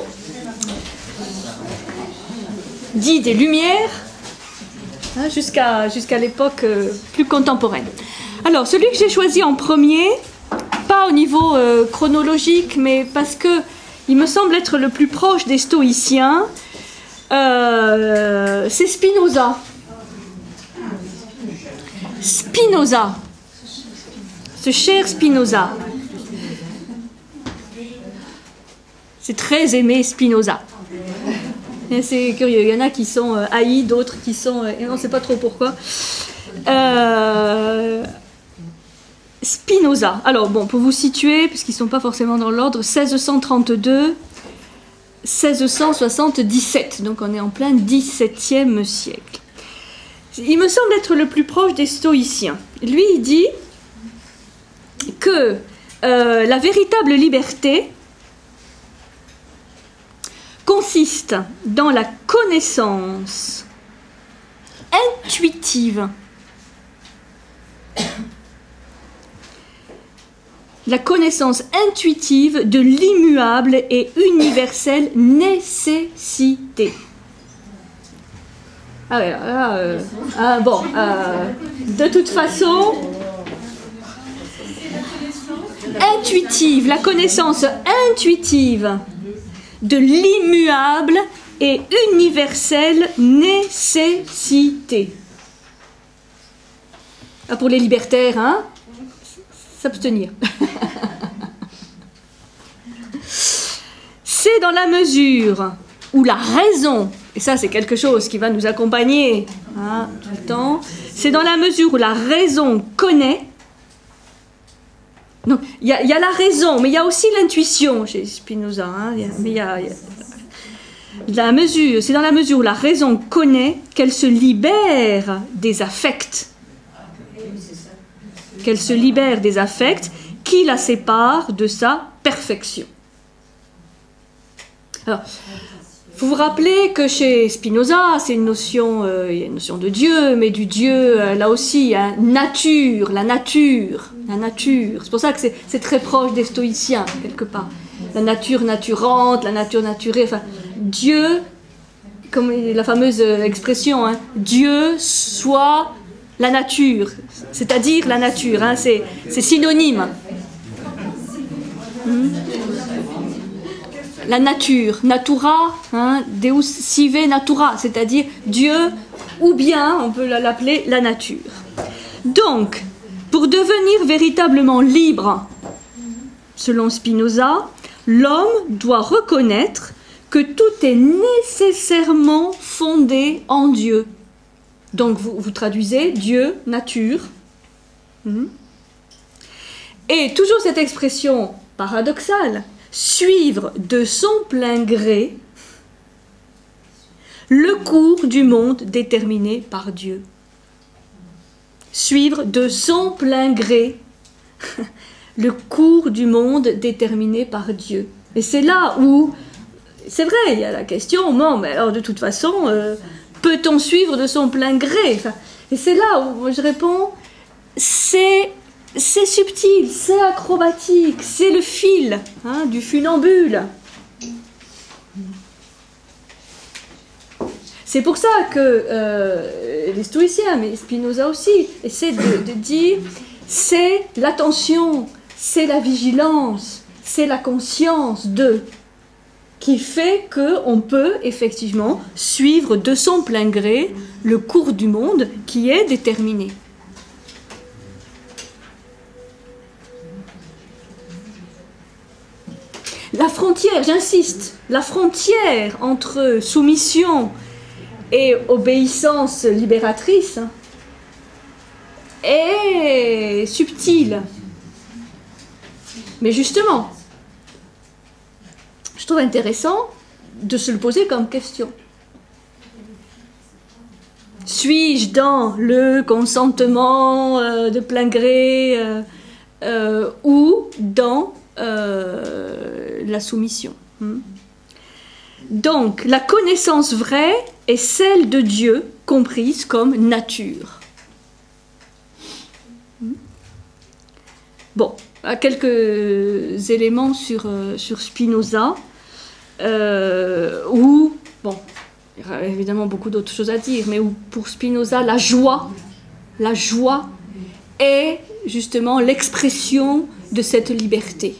A: dits des Lumières, hein, jusqu'à l'époque euh, plus contemporaine. Alors, celui que j'ai choisi en premier, pas au niveau euh, chronologique, mais parce que il me semble être le plus proche des stoïciens, euh, c'est Spinoza. Spinoza, ce cher Spinoza. C'est très aimé Spinoza. C'est curieux, il y en a qui sont euh, haïs, d'autres qui sont... euh, et on ne sait pas trop pourquoi. Euh, Spinoza. Alors bon, pour vous situer, puisqu'ils ne sont pas forcément dans l'ordre, 1632, 1677. Donc on est en plein 17e siècle. Il me semble être le plus proche des stoïciens. Lui, il dit que euh, la véritable liberté consiste dans la connaissance intuitive la connaissance intuitive de l'immuable et universelle nécessité. Ah ouais, euh, ah bon, euh, de toute façon, intuitive, la connaissance intuitive de l'immuable et universelle nécessité. Ah, pour les libertaires, hein S'abstenir. C'est dans la mesure où la raison, et ça c'est quelque chose qui va nous accompagner hein, tout le temps, c'est dans la mesure où la raison connaît. Donc il y, a- la raison, mais il y a aussi l'intuition chez Spinoza. hein, mais il y a- la mesure, c'est dans la mesure où la raison connaît qu'elle se libère des affects qu'elle se libère des affects qui la séparent de sa perfection. Alors, vous vous rappelez que chez Spinoza, c'est une notion, euh, il y a une notion de Dieu, mais du Dieu, euh, là aussi, nature, la nature, la nature. C'est pour ça que c'est très proche des stoïciens, quelque part. La nature naturante, la nature naturée, enfin, Dieu, comme la fameuse euh, expression, hein, Dieu soit la nature, c'est-à-dire la nature, hein, c'est synonyme. Hmm? La nature, natura, hein, Deus sive natura, c'est-à-dire Dieu, ou bien on peut l'appeler la nature. Donc, pour devenir véritablement libre, selon Spinoza, l'homme doit reconnaître que tout est nécessairement fondé en Dieu. Donc vous, traduisez Dieu, nature. Mhm. Et toujours cette expression paradoxale, suivre de son plein gré le cours du monde déterminé par Dieu. Suivre de son plein gré le cours du monde déterminé par Dieu. Et c'est là où, c'est vrai, il y a la question, non, mais alors de toute façon, euh, peut-on suivre de son plein gré? Enfin, Et c'est là où je réponds, c'est c'est subtil, c'est acrobatique, c'est le fil hein, du funambule. C'est pour ça que euh, les stoïciens, mais Spinoza aussi, essaient de, de dire c'est l'attention, c'est la vigilance, c'est la conscience de qui fait que on peut effectivement suivre de son plein gré le cours du monde qui est déterminé. La frontière, j'insiste, la frontière entre soumission et obéissance libératrice est subtile. Mais justement, je trouve intéressant de se le poser comme question. Suis-je dans le consentement euh, de plein gré euh, euh, ou dans la soumission hmm? Donc, la connaissance vraie est celle de Dieu comprise comme nature. Hmm? Bon, quelques éléments sur, sur Spinoza, où, bon, il y aura évidemment beaucoup d'autres choses à dire, mais pour Spinoza, la joie, la joie est justement l'expression de cette liberté,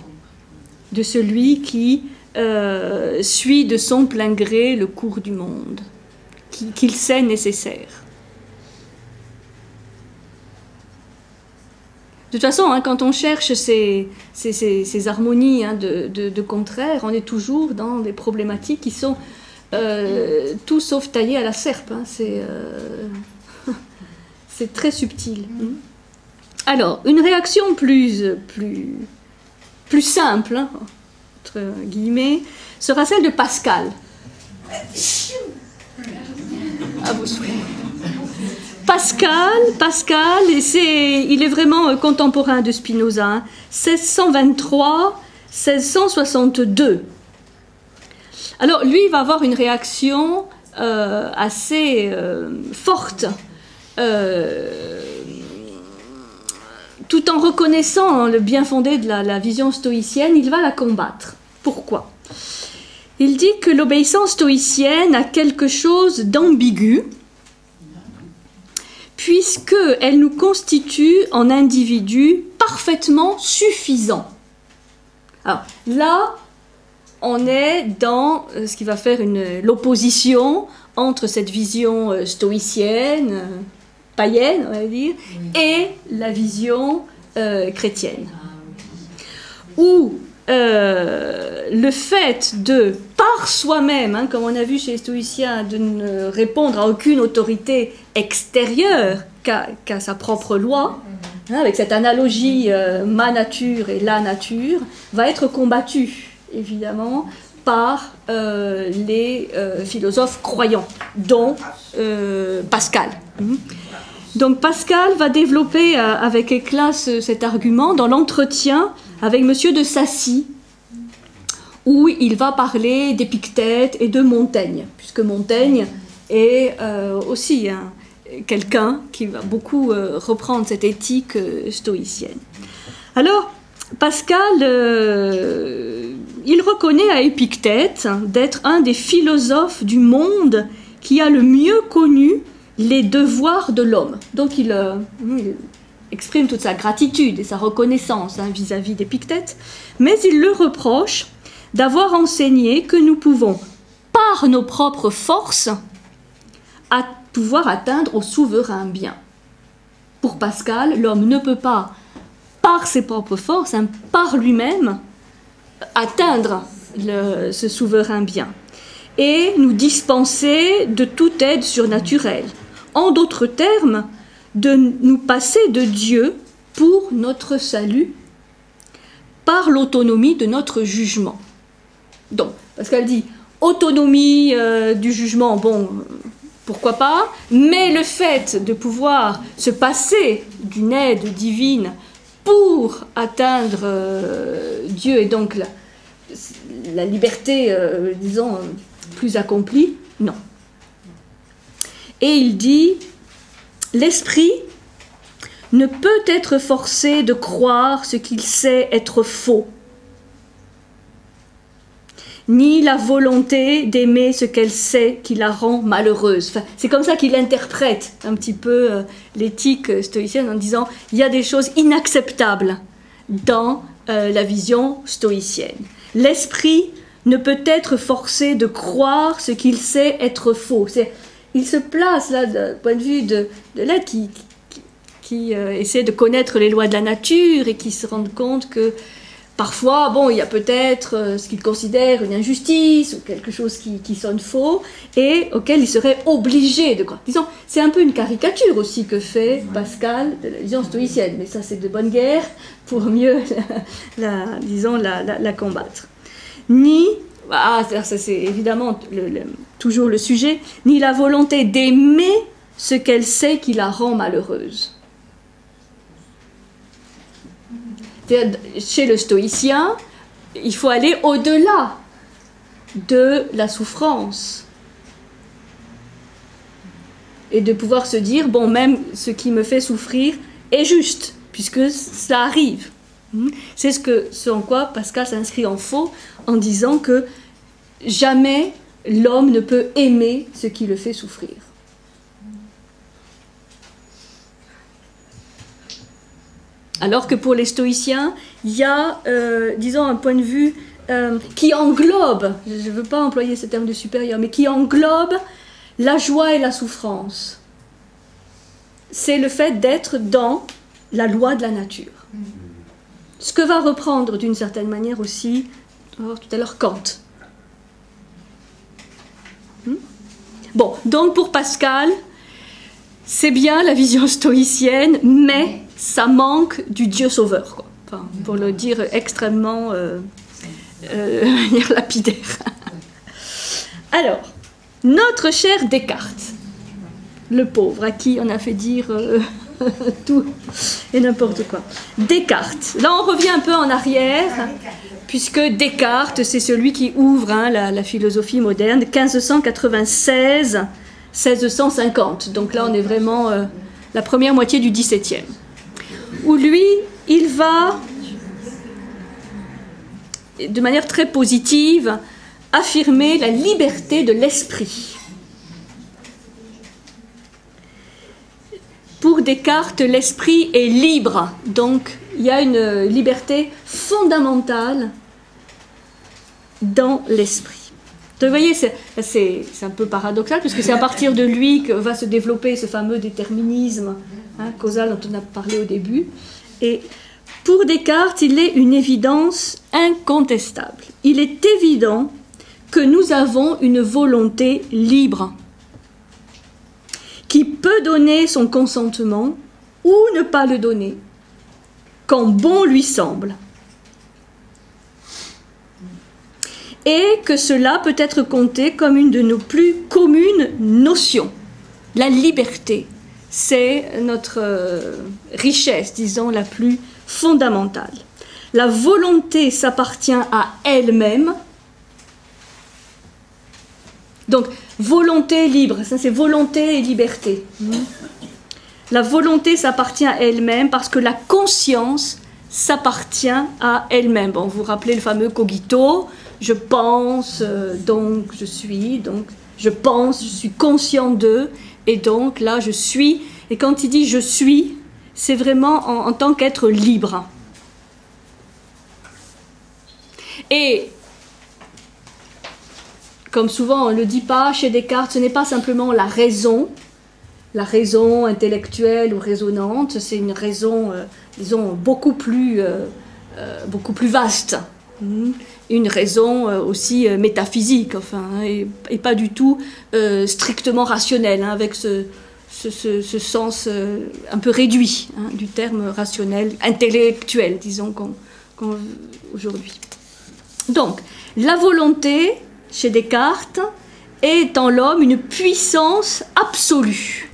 A: de celui qui euh, suit de son plein gré le cours du monde, qu'il sait nécessaire. De toute façon, hein, quand on cherche ces, ces, harmonies hein, de, de, de contraires, on est toujours dans des problématiques qui sont euh, tout sauf taillé à la serpe. Hein, euh, c'est très subtil. Alors, une réaction plus, plus, plus simple, hein, entre guillemets, sera celle de Pascal. À vos souhaits. Pascal, Pascal, et c'est, il est vraiment euh, contemporain de Spinoza, 1623, 1662. Alors lui, il va avoir une réaction euh, assez euh, forte, tout en reconnaissant le bien fondé de la, vision stoïcienne, il va la combattre. Pourquoi? Il dit que l'obéissance stoïcienne a quelque chose d'ambigu, puisqu'elle nous constitue en individus parfaitement suffisants. Alors là, on est dans euh, ce qui va faire l'opposition entre cette vision euh, stoïcienne, païenne, on va dire, et la vision chrétienne. Où le fait de, par soi-même, hein, comme on a vu chez les stoïciens, de ne répondre à aucune autorité extérieure qu'à sa propre loi, hein, avec cette analogie ma nature et la nature, va être combattu évidemment, par euh, les euh, philosophes croyants, dont euh, Pascal. Mhm. Donc Pascal va développer avec éclat cet argument dans l'entretien avec Monsieur de Sassy, où il va parler d'Épictète et de Montaigne, puisque Montaigne est aussi quelqu'un qui va beaucoup reprendre cette éthique stoïcienne. Alors, Pascal il reconnaît à Épictète d'être un des philosophes du monde qui a le mieux connu les devoirs de l'homme. Donc il, euh, exprime toute sa gratitude et sa reconnaissance hein, vis-à-vis d'Épictète, mais il le reproche d'avoir enseigné que nous pouvons, par nos propres forces, à pouvoir atteindre au souverain bien. Pour Pascal, l'homme ne peut pas, par ses propres forces, hein, par lui-même, atteindre ce souverain bien et nous dispenser de toute aide surnaturelle. En d'autres termes, de nous passer de Dieu pour notre salut par l'autonomie de notre jugement. Donc, parce qu'elle dit autonomie euh, du jugement, bon, pourquoi pas, mais le fait de pouvoir se passer d'une aide divine pour atteindre euh, Dieu et donc la, liberté, euh, disons, plus accomplie, non. Et il dit, l'esprit ne peut être forcé de croire ce qu'il sait être faux, ni la volonté d'aimer ce qu'elle sait qui la rend malheureuse. c'est comme ça qu'il interprète un petit peu euh, l'éthique stoïcienne en disant il y a des choses inacceptables dans euh, la vision stoïcienne. L'esprit ne peut être forcé de croire ce qu'il sait être faux. Il se place là, d'un point de vue de, l'être qui, qui, euh, essaie de connaître les lois de la nature et qui se rend compte que parfois, bon, il y a peut-être euh, ce qu'il considère une injustice ou quelque chose qui, sonne faux et auquel il serait obligé de croire. Disons, c'est un peu une caricature aussi que fait Pascal de la vision stoïcienne, mais ça c'est de bonne guerre pour mieux, la, disons, la, combattre. Ni, ah, ça c'est évidemment toujours le sujet, ni la volonté d'aimer ce qu'elle sait qui la rend malheureuse. Chez le stoïcien, il faut aller au-delà de la souffrance et de pouvoir se dire, bon, même ce qui me fait souffrir est juste, puisque ça arrive. Hmm? C'est ce, ce en quoi Pascal s'inscrit en faux en disant que jamais l'homme ne peut aimer ce qui le fait souffrir. Alors que pour les stoïciens, il y a, euh, disons, un point de vue euh, qui englobe, je ne veux pas employer ce terme de supérieur, mais qui englobe la joie et la souffrance. C'est le fait d'être dans la loi de la nature. Ce que va reprendre d'une certaine manière aussi, tout à l'heure, Kant. Hmm? Bon, donc pour Pascal, c'est bien la vision stoïcienne, mais ça manque du Dieu sauveur, pour le dire extrêmement euh, euh, lapidaire. Alors, notre cher Descartes, le pauvre à qui on a fait dire euh, tout et n'importe quoi. Descartes. Là, on revient un peu en arrière, puisque Descartes, c'est celui qui ouvre hein, la, philosophie moderne, 1596, 1650. Donc là, on est vraiment euh, la première moitié du XVIIe. Où lui, il va, de manière très positive, affirmer la liberté de l'esprit. Pour Descartes, l'esprit est libre, donc il y a une liberté fondamentale dans l'esprit. Vous voyez, c'est un peu paradoxal, puisque c'est à partir de lui que va se développer ce fameux déterminisme hein, causal dont on a parlé au début. Et pour Descartes, il est une évidence incontestable. Il est évident que nous avons une volonté libre qui peut donner son consentement ou ne pas le donner, quand bon lui semble. Et que cela peut être compté comme une de nos plus communes notions. La liberté, c'est notre euh, richesse, disons, la plus fondamentale. La volonté s'appartient à elle-même, donc, volonté libre, ça c'est volonté et liberté. La volonté s'appartient à elle-même parce que la conscience s'appartient à elle-même. Bon, vous vous rappelez le fameux cogito, je pense, euh, donc je suis, donc je pense, je suis conscient d'eux, et donc là je suis. Et quand il dit je suis, c'est vraiment en, en tant qu'être libre. Et comme souvent on ne le dit pas chez Descartes, ce n'est pas simplement la raison, la raison intellectuelle ou raisonnante, c'est une raison, euh, disons, beaucoup plus, euh, euh, beaucoup plus vaste. Hmm. Une raison aussi métaphysique, enfin, hein, et, pas du tout strictement rationnelle, hein, avec ce, ce, sens un peu réduit hein, du terme rationnel, intellectuel, disons, aujourd'hui. Donc, la volonté, chez Descartes est en l'homme une puissance absolue.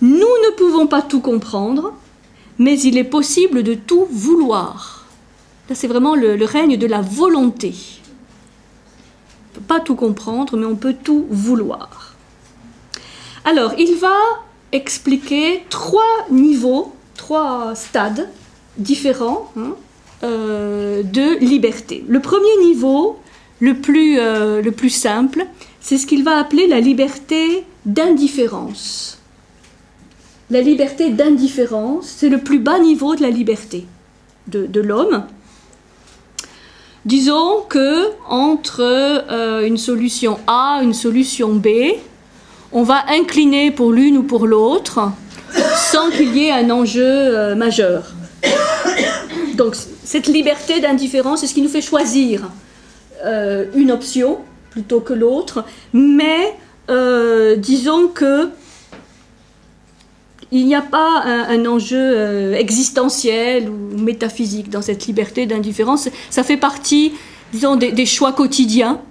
A: Nous ne pouvons pas tout comprendre, mais il est possible de tout vouloir. Là, c'est vraiment le, règne de la volonté. On ne peut pas tout comprendre, mais on peut tout vouloir. Alors, il va expliquer trois niveaux, trois stades différents hein, euh, de liberté. Le premier niveau, le plus, euh, le plus simple, c'est ce qu'il va appeler la liberté d'indifférence. La liberté d'indifférence, c'est le plus bas niveau de la liberté de, l'homme. Disons que entre euh, une solution A une solution B, on va incliner pour l'une ou pour l'autre sans qu'il y ait un enjeu majeur. Donc cette liberté d'indifférence, c'est ce qui nous fait choisir euh, une option plutôt que l'autre, mais euh, disons que il n'y a pas un, enjeu euh, existentiel ou métaphysique dans cette liberté d'indifférence. Ça fait partie, disons, des, choix quotidiens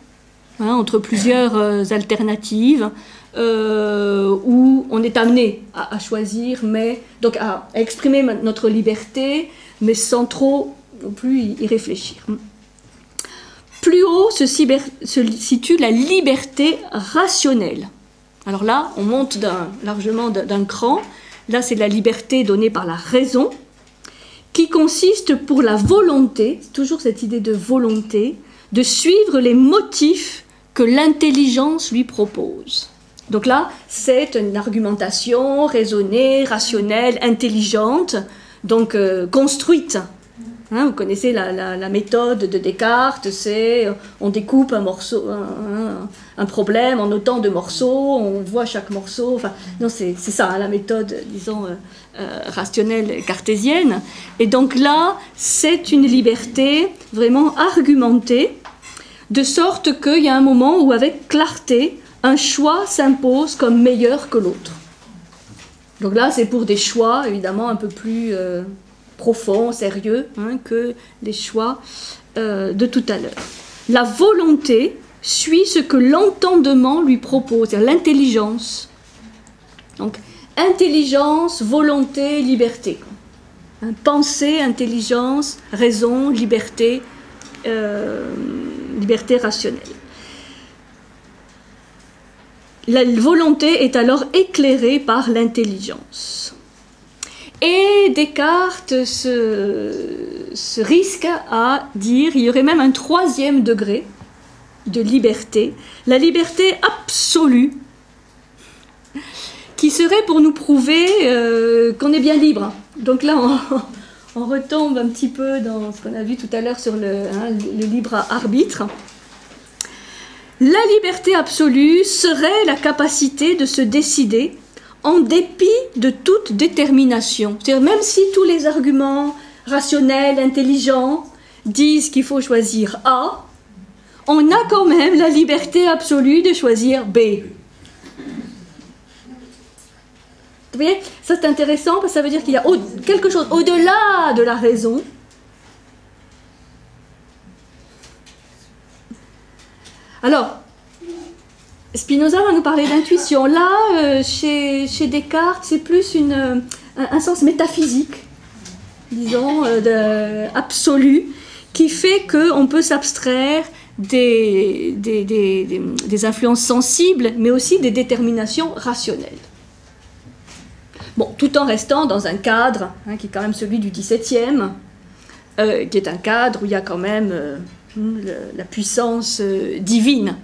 A: hein, entre plusieurs alternatives, où on est amené à, à, choisir, mais donc à exprimer notre liberté, mais sans trop non plus y, réfléchir. Plus haut se, situe la liberté rationnelle. Alors là, on monte largement d'un cran. Là, c'est la liberté donnée par la raison, qui consiste pour la volonté, toujours cette idée de volonté, de suivre les motifs que l'intelligence lui propose. Donc là, c'est une argumentation raisonnée, rationnelle, intelligente, donc euh, construite Hein, vous connaissez la, méthode de Descartes, c'est euh, on découpe un morceau, un, problème en autant de morceaux, on voit chaque morceau. Enfin, non, c'est ça la méthode, disons, euh, rationnelle cartésienne. Et donc là, c'est une liberté vraiment argumentée, de sorte qu'il y a un moment où, avec clarté, un choix s'impose comme meilleur que l'autre. Donc là, c'est pour des choix évidemment un peu plus profond, sérieux, hein, que les choix euh, de tout à l'heure. La volonté suit ce que l'entendement lui propose, l'intelligence. Donc, intelligence, volonté, liberté. Hein, pensée, intelligence, raison, liberté, euh, liberté rationnelle. La volonté est alors éclairée par l'intelligence. Et Descartes se, risque à dire, il y aurait même un troisième degré de liberté, la liberté absolue, qui serait pour nous prouver euh, qu'on est bien libre. Donc là, on, retombe un petit peu dans ce qu'on a vu tout à l'heure sur le, hein, le libre arbitre. La liberté absolue serait la capacité de se décider en dépit de toute détermination. C'est-à-dire même si tous les arguments rationnels, intelligents disent qu'il faut choisir A, on a quand même la liberté absolue de choisir B. Vous voyez, ça c'est intéressant parce que ça veut dire qu'il y a quelque chose au-delà de la raison. Alors, Spinoza va nous parler d'intuition. Là, euh, chez, Descartes, c'est plus euh, un, sens métaphysique, disons, euh, absolu, qui fait qu'on peut s'abstraire des, influences sensibles, mais aussi des déterminations rationnelles. Bon, tout en restant dans un cadre hein, qui est quand même celui du XVIIe, qui est un cadre où il y a quand même la puissance divine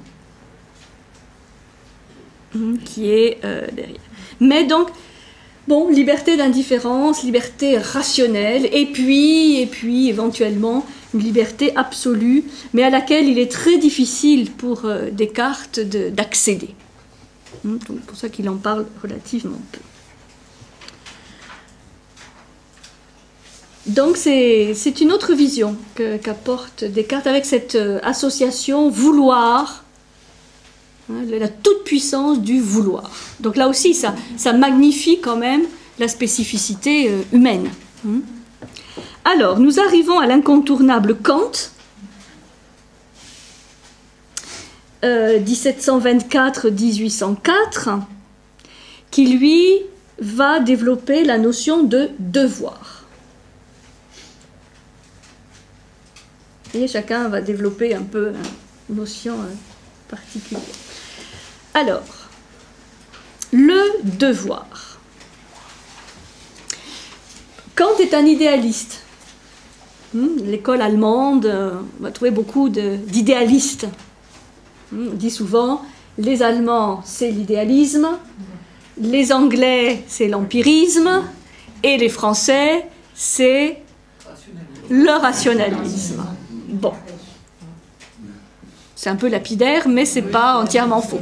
A: Mhm, qui est euh, derrière. Mais donc, bon, liberté d'indifférence, liberté rationnelle, et puis, et puis éventuellement une liberté absolue, mais à laquelle il est très difficile pour euh, Descartes d'accéder. Mhm, c'est pour ça qu'il en parle relativement peu. Donc c'est une autre vision qu'apporte Descartes avec cette euh, association vouloir Hein, la toute-puissance du vouloir. Donc là aussi, ça, magnifie quand même la spécificité euh, humaine. Hein. Alors, nous arrivons à l'incontournable Kant, 1724-1804, euh, qui lui va développer la notion de devoir. Chacun va développer un peu une notion euh, particulière. Alors, le devoir. Kant est un idéaliste. Hmm, l'école allemande, euh, on va trouver beaucoup d'idéalistes. Hmm, on dit souvent, les Allemands, c'est l'idéalisme, les Anglais, c'est l'empirisme, et les Français, c'est le rationalisme. Bon, c'est un peu lapidaire, mais c'est pas entièrement faux.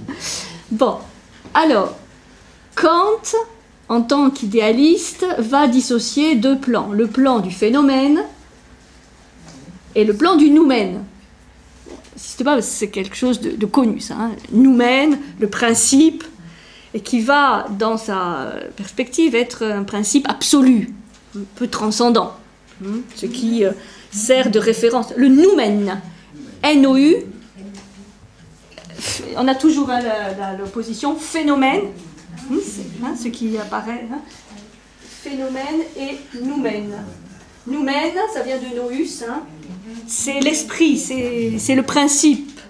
A: bon, alors, Kant, en tant qu'idéaliste, va dissocier deux plans. Le plan du phénomène et le plan du noumen. C'est quelque chose de, connu, ça. Hein. Noumen, le principe, et qui va, dans sa perspective, être un principe absolu, un peu transcendant, hein, ce qui euh, sert de référence. Le noumen, NOU, on a toujours l'opposition phénomène, hein, hein, ce qui apparaît, hein, phénomène et noumène. Noumène, ça vient de nous, c'est l'esprit, c'est le principe,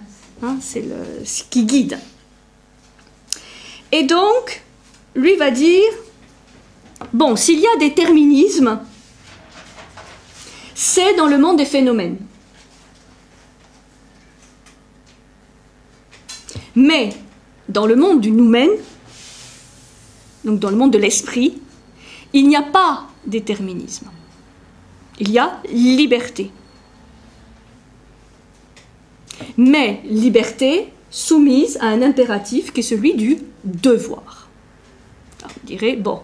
A: c'est ce qui guide. Et donc, lui va dire, bon, s'il y a déterminisme, c'est dans le monde des phénomènes. Mais dans le monde du noumen, donc dans le monde de l'esprit, il n'y a pas déterminisme. Il y a liberté. Mais liberté soumise à un impératif qui est celui du devoir. Alors, vous direz, bon.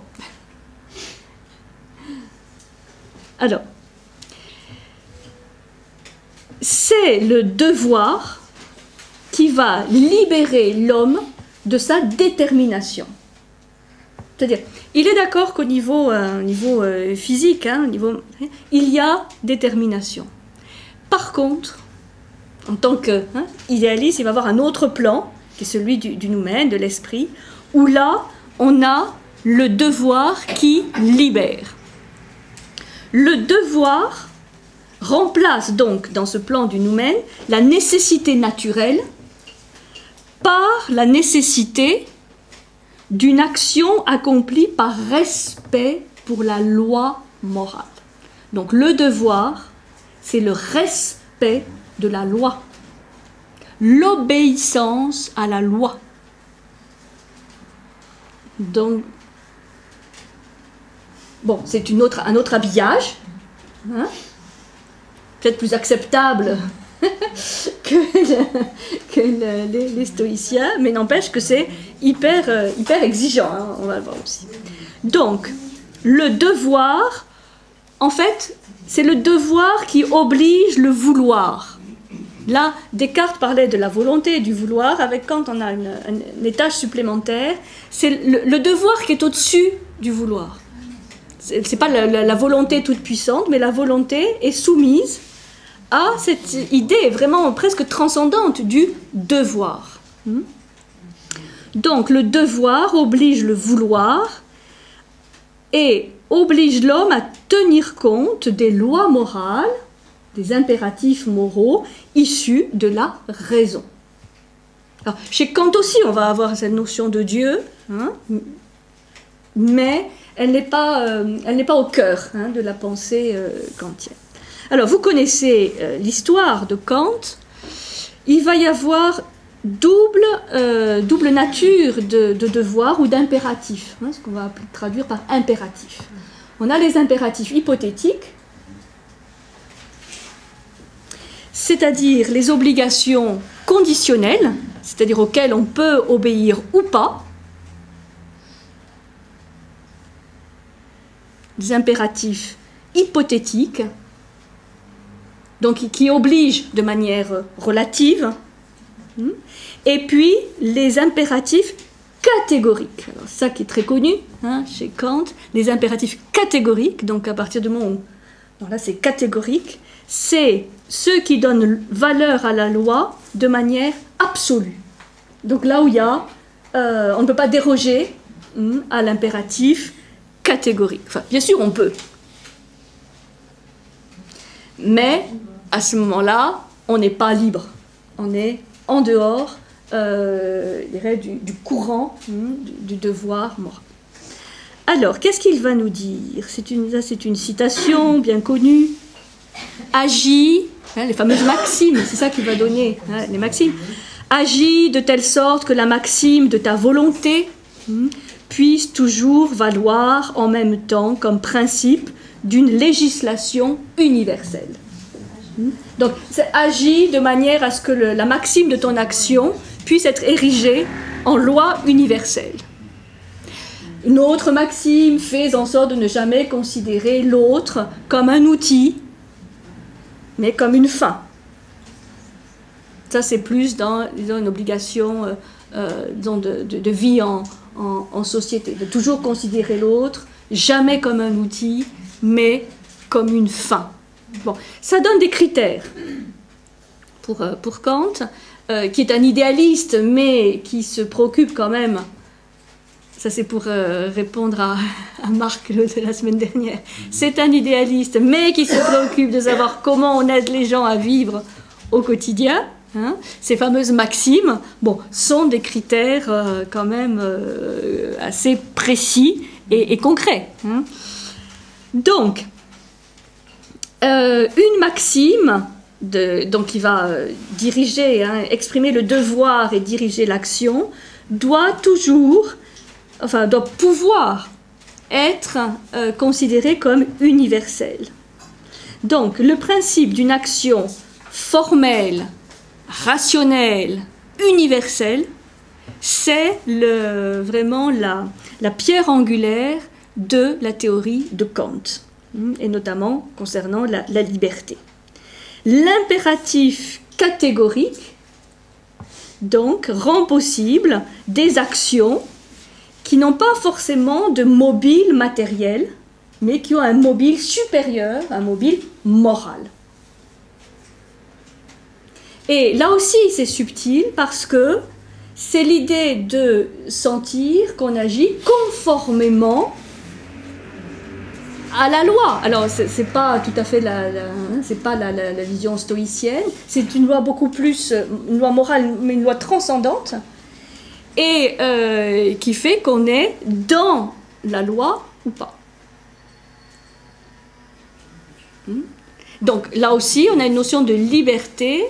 A: Alors, c'est le devoir qui va libérer l'homme de sa détermination. C'est-à-dire, il est d'accord qu'au niveau, euh, niveau euh, physique, hein, niveau, il y a détermination. Par contre, en tant qu'idéaliste, hein, il va avoir un autre plan, qui est celui du, du noumen, de l'esprit, où là, on a le devoir qui libère. Le devoir remplace donc dans ce plan du noumen la nécessité naturelle par la nécessité d'une action accomplie par respect pour la loi morale. Donc le devoir, c'est le respect de la loi, l'obéissance à la loi. Donc, bon, c'est un autre habillage, hein, peut-être plus acceptable que, les, stoïciens, mais n'empêche que c'est hyper, euh, hyper exigeant, hein, on va le voir aussi. Donc, le devoir, en fait, c'est le devoir qui oblige le vouloir. Là, Descartes parlait de la volonté et du vouloir, avec Kant, on a une, un, étage supplémentaire. C'est le, devoir qui est au-dessus du vouloir. Ce n'est pas la volonté toute puissante, mais la volonté est soumise à cette idée vraiment presque transcendante du devoir. Hmm? Donc le devoir oblige le vouloir et oblige l'homme à tenir compte des lois morales, des impératifs moraux issus de la raison. chez Kant aussi, on va avoir cette notion de Dieu, hein, mais elle n'est pas, euh, pas, au cœur hein, de la pensée euh, kantienne. Alors, vous connaissez euh, l'histoire de Kant. Il va y avoir double, euh, nature de, devoir ou d'impératif, hein, ce qu'on va traduire par impératif. On a les impératifs hypothétiques, c'est-à-dire les obligations conditionnelles, c'est-à-dire auxquelles on peut obéir ou pas, des impératifs hypothétiques, donc qui oblige de manière relative, hmm, et puis les impératifs catégoriques. Alors ça qui est très connu hein, chez Kant, les impératifs catégoriques, donc à partir du moment où, là c'est catégorique, c'est ceux qui donnent valeur à la loi de manière absolue. Donc là où il y a, euh, on ne peut pas déroger hmm, à l'impératif catégorique. Enfin, bien sûr, on peut. Mais à ce moment-là, on n'est pas libre. On est en dehors euh, du, courant, hein, du, devoir moral. Alors, qu'est-ce qu'il va nous dire? C'est une, citation bien connue. Agis, hein, les fameuses maximes, c'est ça qu'il va donner, hein, les maximes. Agis de telle sorte que la maxime de ta volonté puisse toujours valoir en même temps comme principe d'une législation universelle. Donc, agis de manière à ce que la maxime de ton action puisse être érigée en loi universelle. Une autre maxime, fais en sorte de ne jamais considérer l'autre comme un outil, mais comme une fin. Ça, c'est plus dans une obligation euh, euh, de, vie en société, de toujours considérer l'autre, jamais comme un outil, mais comme une fin. Bon, ça donne des critères pour, euh, pour Kant. euh, qui est un idéaliste, mais qui se préoccupe quand même. Ça, c'est pour euh, répondre à, à Marc de la semaine dernière. C'est un idéaliste, mais qui se préoccupe de savoir comment on aide les gens à vivre au quotidien. Hein. Ces fameuses maximes, bon, sont des critères euh, quand même euh, assez précis et, et concrets. hein. Donc, euh, une maxime, qui va euh, diriger, hein, exprimer le devoir et diriger l'action, doit toujours, enfin, doit pouvoir être euh, considérée comme universelle. Donc, le principe d'une action formelle, rationnelle, universelle, c'est vraiment la, pierre angulaire de la théorie de Kant, et notamment concernant la, la liberté. L'impératif catégorique, donc, rend possible des actions qui n'ont pas forcément de mobile matériel, mais qui ont un mobile supérieur, un mobile moral. Et là aussi, c'est subtil parce que c'est l'idée de sentir qu'on agit conformément à la loi. Alors, c'est pas tout à fait hein, la vision stoïcienne. C'est une loi beaucoup plus, euh, une loi morale, mais une loi transcendante, et euh, qui fait qu'on est dans la loi ou pas. Hmm? Donc là aussi, on a une notion de liberté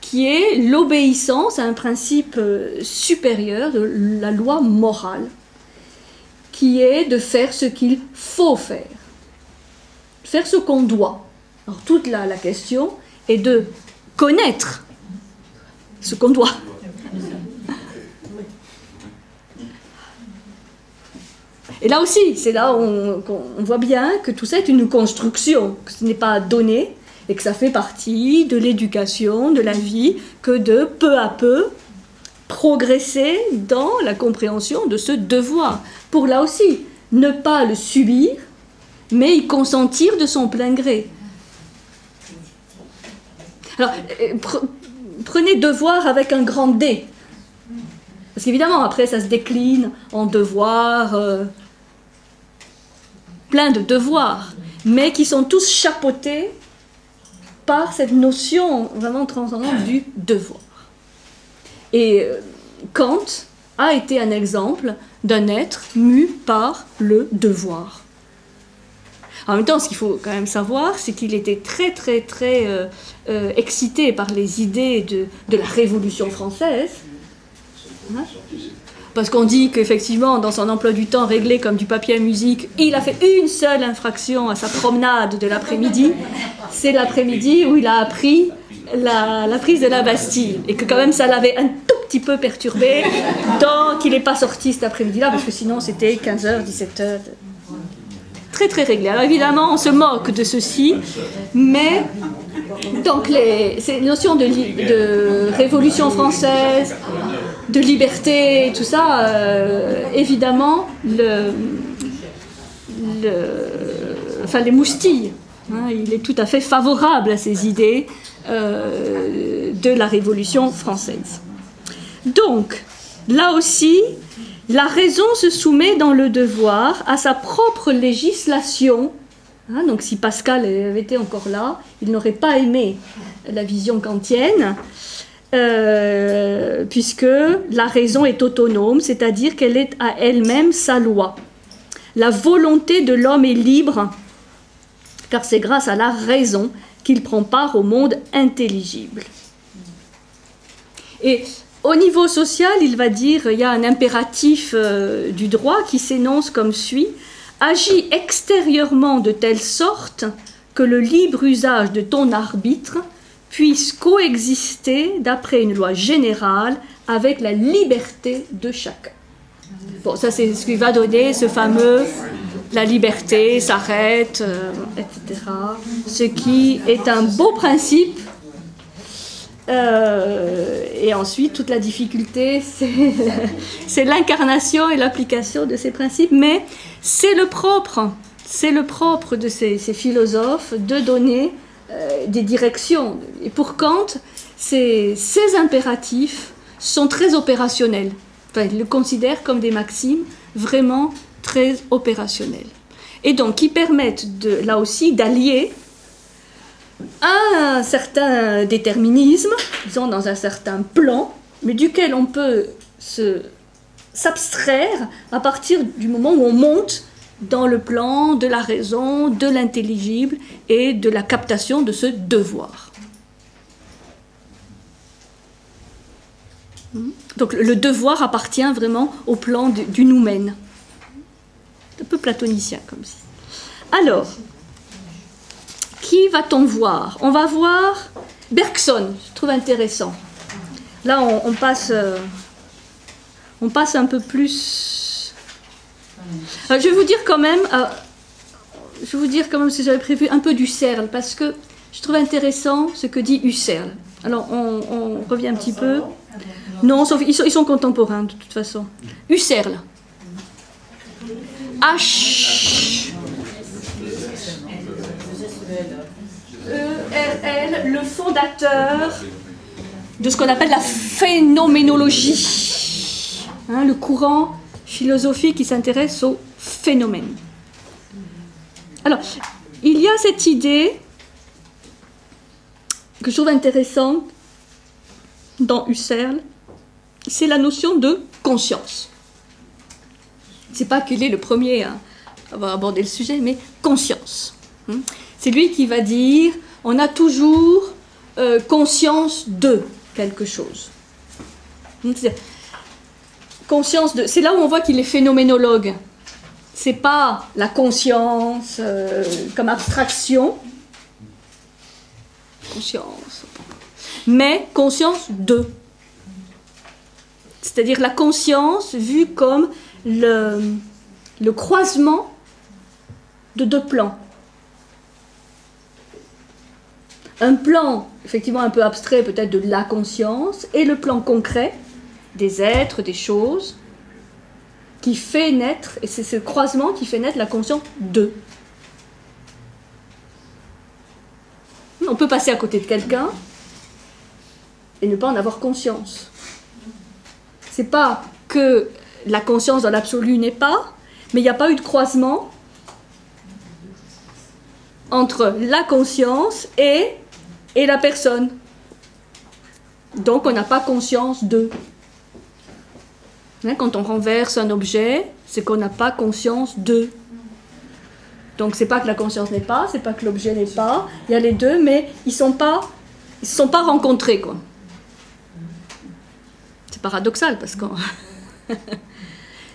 A: qui est l'obéissance à un principe euh, supérieur de la loi morale, qui est de faire ce qu'il faut faire, faire ce qu'on doit. Alors toute la, la question est de connaître ce qu'on doit. Et là aussi, c'est là qu'on- on voit bien que tout ça est une construction, que ce n'est pas donné et que ça fait partie de l'éducation, de la vie, que de peu à peu progresser dans la compréhension de ce devoir. Pour là aussi, ne pas le subir, mais y consentir de son plein gré. Alors, euh, pre- prenez devoir avec un grand D. Parce qu'évidemment, après, ça se décline en devoirs, euh, plein de devoirs, mais qui sont tous chapeautés par cette notion vraiment transcendante du devoir. Et euh, Kant a été un exemple d'un être mu par le devoir. En même temps, ce qu'il faut quand même savoir, c'est qu'il était très très très euh, euh, excité par les idées de, de la Révolution française. Hein Parce qu'on dit qu'effectivement, dans son emploi du temps réglé comme du papier à musique, il a fait une seule infraction à sa promenade de l'après-midi. C'est l'après-midi où il a appris la, la prise de la Bastille. Et que quand même, ça l'avait un tout petit peu perturbé. Donc, il n'est pas sorti cet après-midi-là, parce que sinon, c'était 15h, 17h. Très, très réglé. Alors, évidemment, on se moque de ceci, mais donc les, ces notions de, de révolution française, de liberté, tout ça, euh, évidemment, le, le- enfin, les moustilles. hein, il est tout à fait favorable à ces idées euh, de la Révolution française. Donc, là aussi, la raison se soumet dans le devoir à sa propre législation. Hein, donc, si Pascal avait été encore là, il n'aurait pas aimé la vision kantienne. euh, puisque la raison est autonome, c'est-à-dire qu'elle est à elle-même sa loi. La volonté de l'homme est libre, car c'est grâce à la raison qu'il prend part au monde intelligible. Et au niveau social, il va dire, il y a un impératif euh, du droit qui s'énonce comme suit Agis extérieurement de telle sorte que le libre usage de ton arbitre puisse coexister d'après une loi générale avec la liberté de chacun. Bon, ça c'est ce qui va donner ce fameux la liberté s'arrête, euh, etc. Ce qui est un beau principe. Euh, et ensuite, toute la difficulté, c'est l'incarnation et l'application de ces principes. Mais c'est le propre, c'est le propre de ces, philosophes de donner euh, des directions. Et pour Kant, ces, impératifs sont très opérationnels. Enfin, ils le considèrent comme des maximes vraiment très opérationnelles. Et donc, qui permettent là aussi d'allier un certain déterminisme, disons dans un certain plan, mais duquel on peut s'abstraire à partir du moment où on monte dans le plan de la raison, de l'intelligible et de la captation de ce devoir. Hmm? Donc le devoir appartient vraiment au plan du, du noumen. Un peu platonicien comme si. Alors, qui va-t-on voir? On va voir Bergson, je trouve intéressant. Là, on, passe, euh, on passe un peu plus. Euh, je vais vous dire quand même, euh, je vais vous dire quand même si j'avais prévu un peu du parce que je trouve intéressant ce que dit Husserl. Alors, on, revient un petit peu. Non, sauf, ils, sont, ils sont contemporains de toute façon. Husserl. H. ERL, le fondateur de ce qu'on appelle la phénoménologie, hein, le courant philosophique qui s'intéresse au phénomène. Alors, il y a cette idée que je trouve intéressante dans Husserl, c'est la notion de conscience. C'est pas qu'il est le premier à avoir abordé le sujet, mais conscience. C'est lui qui va dire on a toujours euh, conscience de quelque chose. Conscience de. C'est là où on voit qu'il est phénoménologue. C'est pas la conscience euh, comme abstraction. Conscience. Mais conscience de. C'est-à-dire la conscience vue comme le croisement de deux plans un plan effectivement un peu abstrait peut-être de la conscience et le plan concret des êtres, des choses, qui fait naître, et c'est ce croisement qui fait naître la conscience de. On peut passer à côté de quelqu'un et ne pas en avoir conscience. C'est pas que la conscience dans l'absolu n'est pas, mais il n'y a pas eu de croisement entre la conscience et et la personne. Donc on n'a pas conscience de. Hein, quand on renverse un objet, c'est qu'on n'a pas conscience de. Donc c'est pas que la conscience n'est pas, c'est pas que l'objet n'est pas. Il y a les deux, mais ils sont pas, ils sont pas rencontrés quoi. C'est paradoxal parce que.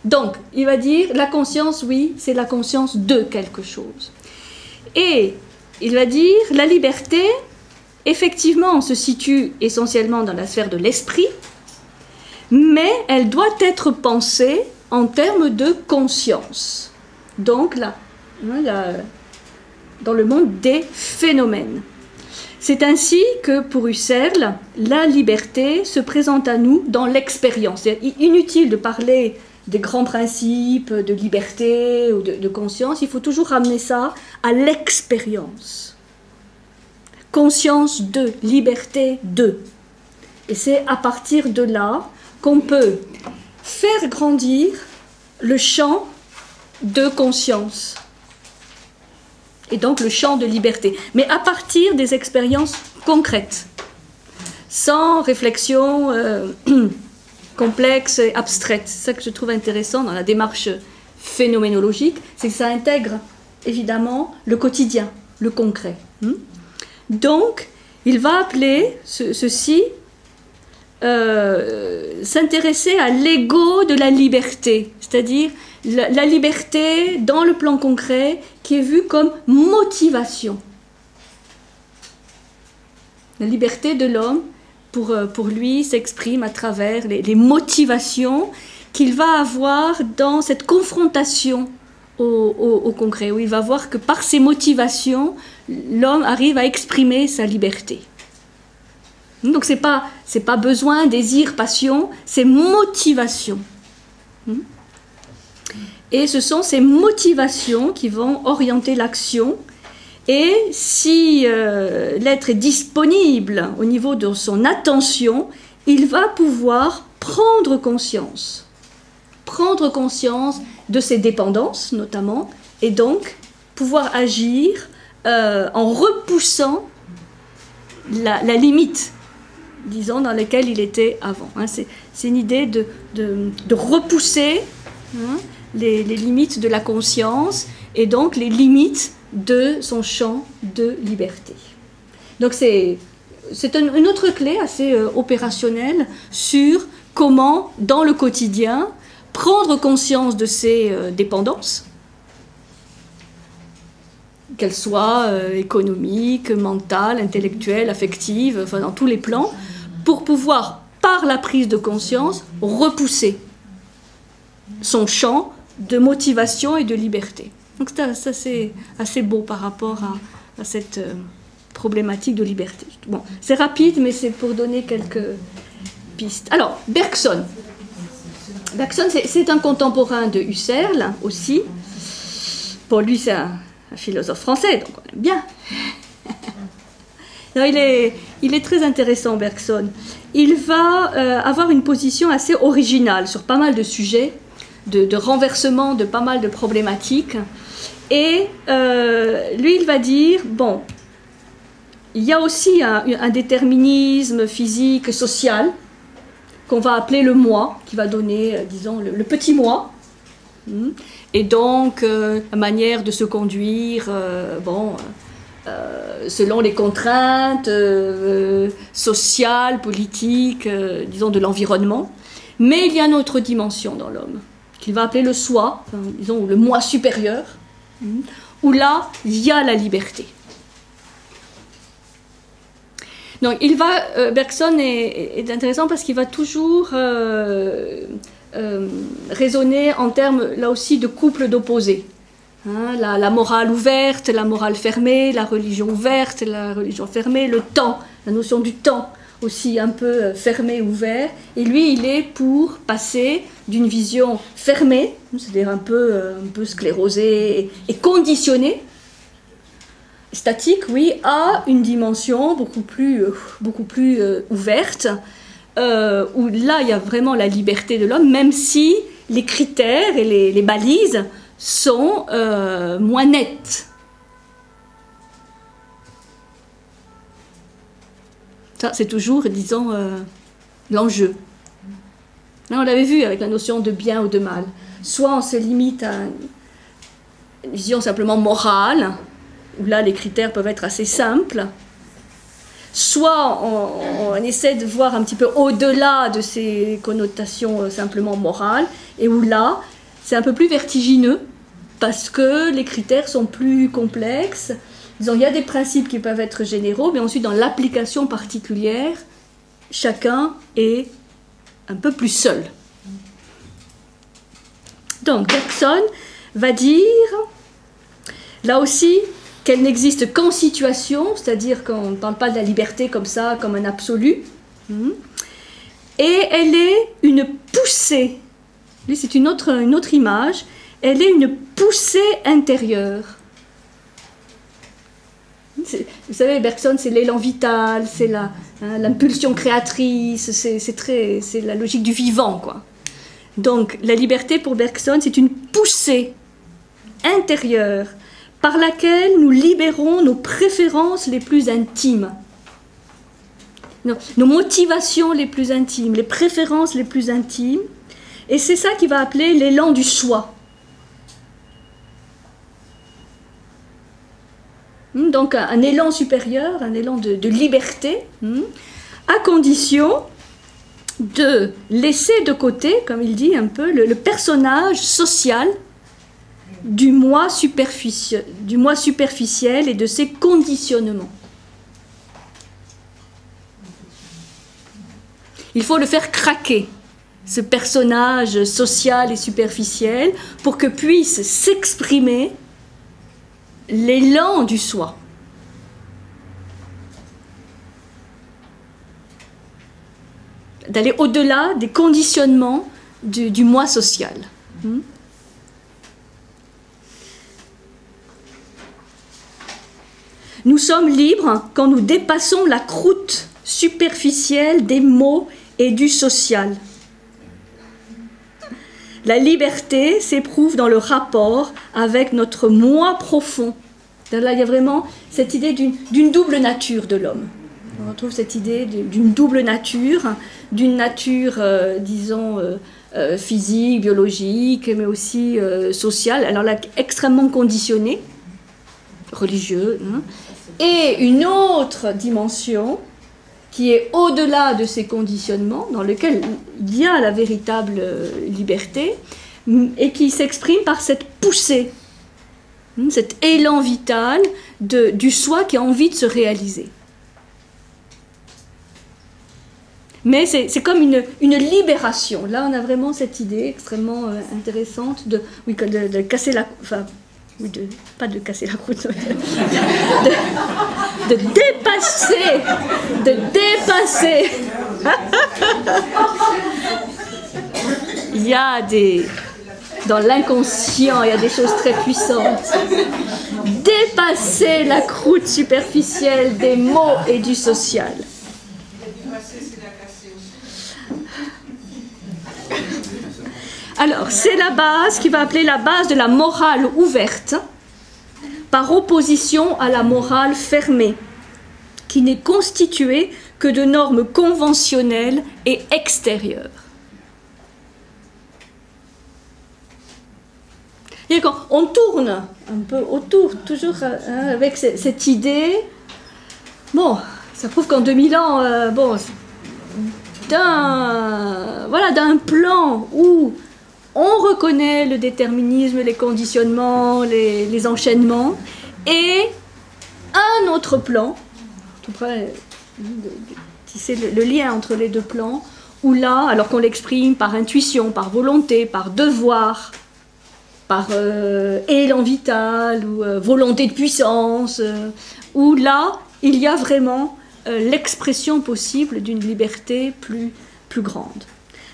A: Donc il va dire la conscience, oui, c'est la conscience de quelque chose. Et il va dire la liberté, effectivement, on se situe essentiellement dans la sphère de l'esprit, mais elle doit être pensée en termes de conscience. Donc là, hein, dans le monde des phénomènes. C'est ainsi que pour Husserl, la liberté se présente à nous dans l'expérience. Inutile de parler des grands principes de liberté ou de conscience, il faut toujours ramener ça à l'expérience conscience de, liberté de. Et c'est à partir de là qu'on peut faire grandir le champ de conscience. Et donc le champ de liberté. Mais à partir des expériences concrètes, sans réflexion euh, complexe et abstraite. C'est ça que je trouve intéressant dans la démarche phénoménologique, c'est que ça intègre évidemment le quotidien, le concret. Hmm donc, il va appeler ceci euh, s'intéresser à l'ego de la liberté, c'est-à-dire la, liberté dans le plan concret qui est vue comme motivation. La liberté de l'homme, pour, euh, pour lui, s'exprime à travers les motivations qu'il va avoir dans cette confrontation au, concret, où il va voir que par ses motivations, l'homme arrive à exprimer sa liberté. Donc c'est pas c'est pas besoin, désir, passion, c'est motivation. Hmm? Et ce sont ces motivations qui vont orienter l'action Et si euh, l'être est disponible au niveau de son attention, il va pouvoir prendre conscience. Prendre conscience de ses dépendances notamment, et donc pouvoir agir euh, en repoussant la, limite, disons, dans laquelle il était avant. Hein. C'est une idée de, repousser hein, les, limites de la conscience et donc les limites de son champ de liberté. Donc c'est une autre clé assez euh, opérationnelle sur comment, dans le quotidien, prendre conscience de ses euh, dépendances, qu'elles soient euh, économiques, mentales, intellectuelles, affectives, enfin dans tous les plans, pour pouvoir, par la prise de conscience, repousser son champ de motivation et de liberté. Donc ça, c'est assez beau par rapport à, cette euh, problématique de liberté. Bon, c'est rapide, mais c'est pour donner quelques pistes. Alors, Bergson. Bergson, c'est un contemporain de Husserl aussi. Pour lui, c'est un, philosophe français, donc on aime bien. il, est, très intéressant, Bergson. Il va euh, avoir une position assez originale sur pas mal de sujets, de, renversement de pas mal de problématiques. Et euh, lui, il va dire, bon, il y a aussi un déterminisme physique, social, qu'on va appeler le moi, qui va donner, euh, disons, le, petit moi. Hmm. Et donc, euh, la manière de se conduire, euh, bon, selon les contraintes sociales, politiques, disons, de l'environnement. Mais il y a une autre dimension dans l'homme, qu'il va appeler le soi, disons, le moi supérieur, hmm, où là, il y a la liberté. Donc, il va, euh, Bergson est, intéressant parce qu'il va toujours euh, euh, raisonner en termes, là aussi, de couple d'opposés. Hein, la, morale ouverte, la morale fermée, la religion ouverte, la religion fermée, le temps, la notion du temps aussi un peu fermé, ouvert. Et lui, il est pour passer d'une vision fermée, c'est-à-dire un peu, un peu sclérosée et conditionnée, statique, oui, a une dimension beaucoup plus, euh, euh, ouverte, euh, où là, il y a vraiment la liberté de l'homme, même si les critères et les, balises sont moins nettes. Ça, c'est toujours, disons, l'enjeu. On l'avait vu avec la notion de bien ou de mal. Soit on se limite à une vision simplement morale, où là les critères peuvent être assez simples, soit on, essaie de voir un petit peu au-delà de ces connotations euh, simplement morales, et où là c'est un peu plus vertigineux, parce que les critères sont plus complexes. il y a des principes qui peuvent être généraux, mais ensuite dans l'application particulière, chacun est un peu plus seul. Donc Bergson va dire, là aussi, qu'elle n'existe qu'en situation, c'est-à-dire qu'on ne parle pas de la liberté comme ça, comme un absolu. Hmm. Et elle est une poussée, c'est une autre, image, elle est une poussée intérieure. Vous savez, Bergson, c'est l'élan vital, c'est hein, l'impulsion créatrice, c'est la logique du vivant, quoi. Donc, la liberté pour Bergson, c'est une poussée intérieure par laquelle nous libérons nos préférences les plus intimes, nos, motivations les plus intimes, les préférences les plus intimes. Et c'est ça qui va appeler l'élan du soi. Hmm, donc un, élan supérieur, un élan de, liberté, hmm, à condition de laisser de côté, comme il dit un peu, le personnage social du moi, superficiel, et de ses conditionnements. Il faut le faire craquer, ce personnage social et superficiel, pour que puisse s'exprimer l'élan du soi. D'aller au-delà des conditionnements du, moi social. Hmm? Nous sommes libres quand nous dépassons la croûte superficielle des mots et du social. La liberté s'éprouve dans le rapport avec notre moi profond. Là, il y a vraiment cette idée d'une double nature de l'homme. On retrouve cette idée d'une double nature, d'une nature, euh, disons, euh, euh, physique, biologique, mais aussi sociale, alors là, extrêmement conditionnée, religieuse, hein. Et une autre dimension qui est au-delà de ces conditionnements, dans lequel il y a la véritable euh, liberté, et qui s'exprime par cette poussée, hein, cet élan vital du soi qui a envie de se réaliser. Mais c'est comme une, libération. Là, on a vraiment cette idée extrêmement euh, intéressante de, casser la, de, pas de casser la croûte, de, dépasser, de dépasser. il y a des, dans l'inconscient, il y a des choses très puissantes. Dépasser la croûte superficielle des mots et du social. Alors, c'est la base qui va appeler la base de la morale ouverte, par opposition à la morale fermée, qui n'est constituée que de normes conventionnelles et extérieures. On tourne un peu autour, toujours hein, avec cette idée, bon, ça prouve qu'en 2000 ans, euh, bon, d'un voilà, d'un plan où on reconnaît le déterminisme, les conditionnements, les, enchaînements, et un autre plan, tout près, tisser le, lien entre les deux plans, où là, alors qu'on l'exprime par intuition, par volonté, par devoir, par euh, élan vital ou euh, volonté de puissance, euh, où là, il y a vraiment l'expression possible d'une liberté plus, plus grande.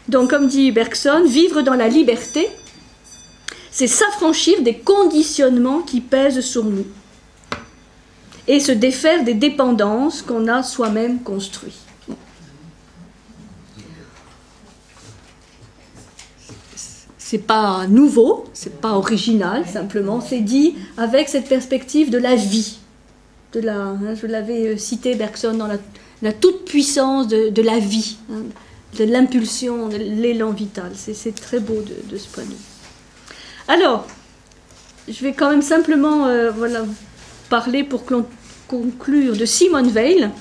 A: Donc, comme dit Bergson, vivre dans la liberté, c'est s'affranchir des conditionnements qui pèsent sur nous et se défaire des dépendances qu'on a soi-même construites. C'est pas nouveau, c'est pas original, simplement, c'est dit avec cette perspective de la vie. De la, hein, je l'avais euh, cité Bergson dans la, toute-puissance de, la vie. Hein de l'impulsion, de l'élan vital. C'est très beau de, ce point de vue. Alors, je vais quand même simplement euh, voilà, parler pour conclure de Simone Weil.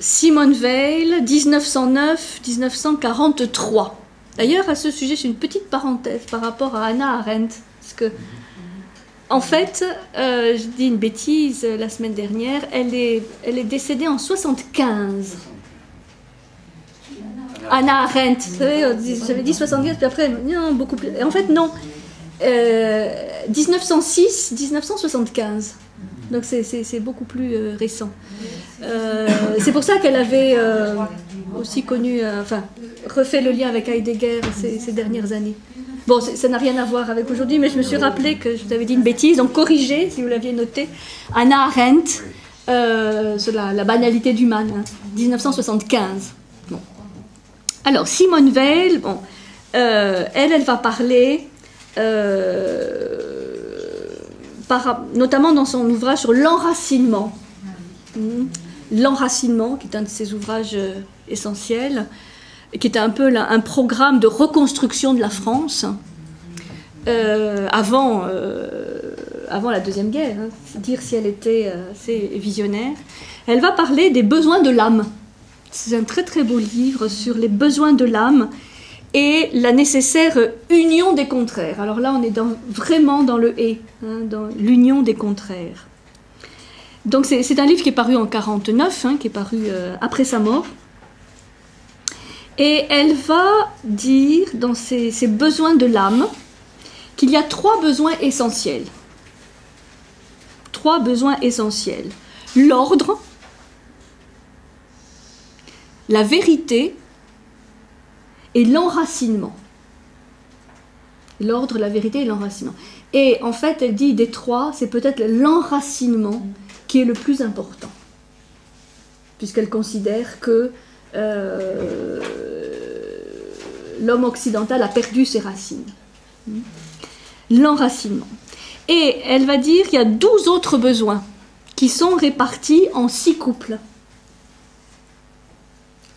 A: Simone Weil, 1909-1943. D'ailleurs, à ce sujet, c'est une petite parenthèse par rapport à Anna Arendt, parce que en fait, euh, je dis une bêtise la semaine dernière, elle est, elle est décédée en 75. Anna Arendt, vous savez, euh, j'avais dit 75, puis après, non, beaucoup plus. En fait, non. 1906-1975. Euh, Donc c'est beaucoup plus récent. c'est pour ça qu'elle avait aussi connu, enfin, refait le lien avec Heidegger ces dernières années. Bon, ça n'a rien à voir avec aujourd'hui, mais je me suis rappelé que je vous avais dit une bêtise, donc corrigez si vous l'aviez noté. Anna Arendt, euh, sur la, banalité du mal, 1975. Bon. Alors, Simone Weil, bon, euh, elle, elle va parler, euh, notamment dans son ouvrage sur l'enracinement. Hmm. L'enracinement, qui est un de ses ouvrages essentiels qui était un peu un programme de reconstruction de la France euh, avant, euh, avant la Deuxième Guerre, hein, dire si elle était euh, assez visionnaire. Elle va parler des besoins de l'âme. C'est un très très beau livre sur les besoins de l'âme et la nécessaire union des contraires. Alors là, on est vraiment dans le et, hein, dans l'union des contraires. Donc c'est un livre qui est paru en 49, hein, qui est paru après sa mort. Et elle va dire dans ses, besoins de l'âme qu'il y a trois besoins essentiels. Trois besoins essentiels. L'ordre, la vérité et l'enracinement. L'ordre, la vérité et l'enracinement. Et en fait, elle dit des trois, c'est peut-être l'enracinement qui est le plus important. Puisqu'elle considère que euh, l'homme occidental a perdu ses racines. L'enracinement. Et elle va dire qu'il y a douze autres besoins qui sont répartis en six couples.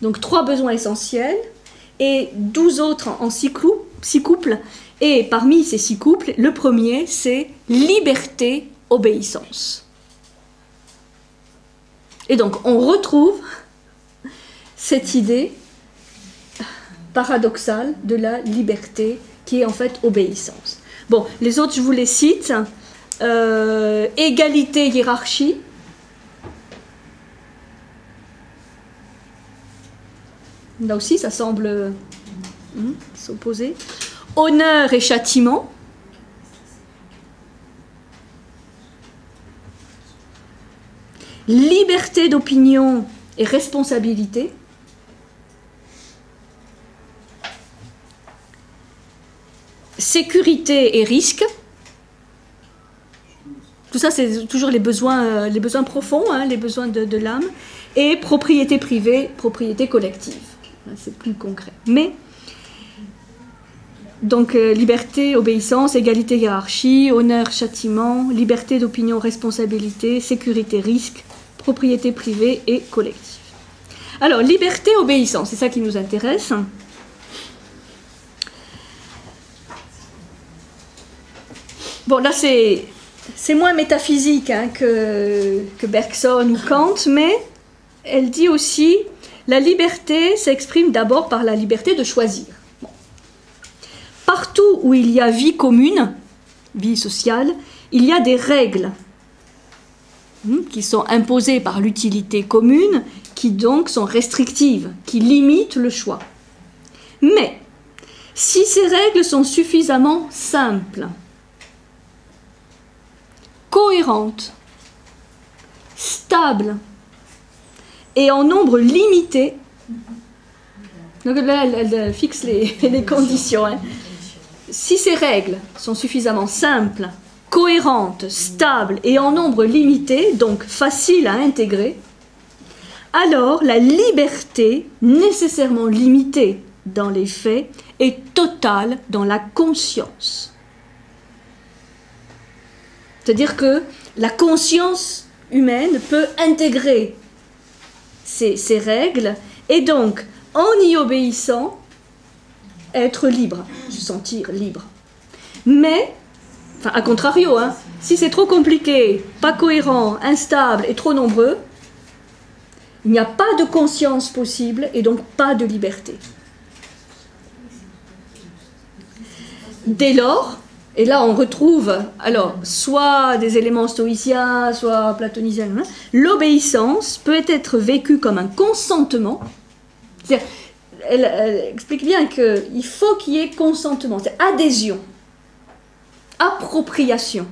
A: Donc trois besoins essentiels et douze autres en six, couples. Et parmi ces six couples, le premier, c'est liberté, obéissance. Et donc on retrouve cette idée paradoxale de la liberté qui est en fait obéissance. Bon, les autres, je vous les cite. Euh, égalité, hiérarchie. Là aussi, ça semble hmm, s'opposer. Honneur et châtiment. Liberté d'opinion et responsabilité. Sécurité et risque. Tout ça, c'est toujours les besoins, euh, les besoins profonds, hein, les besoins de l'âme. Et propriété privée, propriété collective c'est plus concret. Mais, donc, euh, liberté, obéissance, égalité, hiérarchie, honneur, châtiment, liberté d'opinion, responsabilité, sécurité, risque, propriété privée et collective. Alors, liberté, obéissance, c'est ça qui nous intéresse. Bon, là, c'est, moins métaphysique hein, que, que Bergson ou Kant, mais elle dit aussi la liberté s'exprime d'abord par la liberté de choisir. Partout où il y a vie commune, vie sociale, il y a des règles hmm, qui sont imposées par l'utilité commune, qui donc sont restrictives, qui limitent le choix. Mais si ces règles sont suffisamment simples, cohérentes, stables, et en nombre limité. Donc là, elle, fixe les, conditions. Hein. Si ces règles sont suffisamment simples, cohérentes, stables et en nombre limité, donc faciles à intégrer, alors la liberté, nécessairement limitée dans les faits, est totale dans la conscience. C'est-à-dire que la conscience humaine peut intégrer ces, règles, et donc, en y obéissant, être libre, se sentir libre. Mais, enfin, à contrario, hein, si c'est trop compliqué, pas cohérent, instable et trop nombreux, il n'y a pas de conscience possible et donc pas de liberté. Dès lors, et là, on retrouve, alors, soit des éléments stoïciens, soit platoniciens. Hein. L'obéissance peut être vécue comme un consentement. Elle, elle, explique bien qu'il faut qu'il y ait consentement, c'est adhésion, appropriation.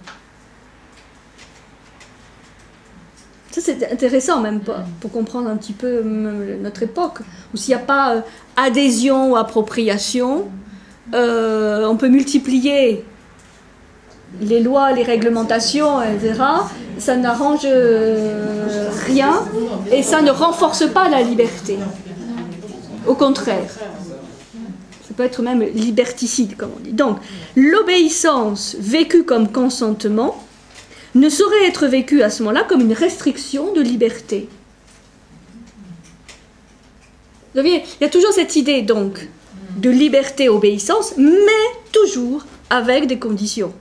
A: Ça, c'est intéressant même pour, pour, comprendre un petit peu notre époque, où s'il n'y a pas euh, adhésion ou appropriation, euh, on peut multiplier les lois, les réglementations, etc., ça n'arrange euh, rien et ça ne renforce pas la liberté. Au contraire. Ça peut être même liberticide, comme on dit. Donc, l'obéissance vécue comme consentement ne saurait être vécue à ce moment-là comme une restriction de liberté. Vous voyez, il y a toujours cette idée, donc, de liberté-obéissance, mais toujours avec des conditions.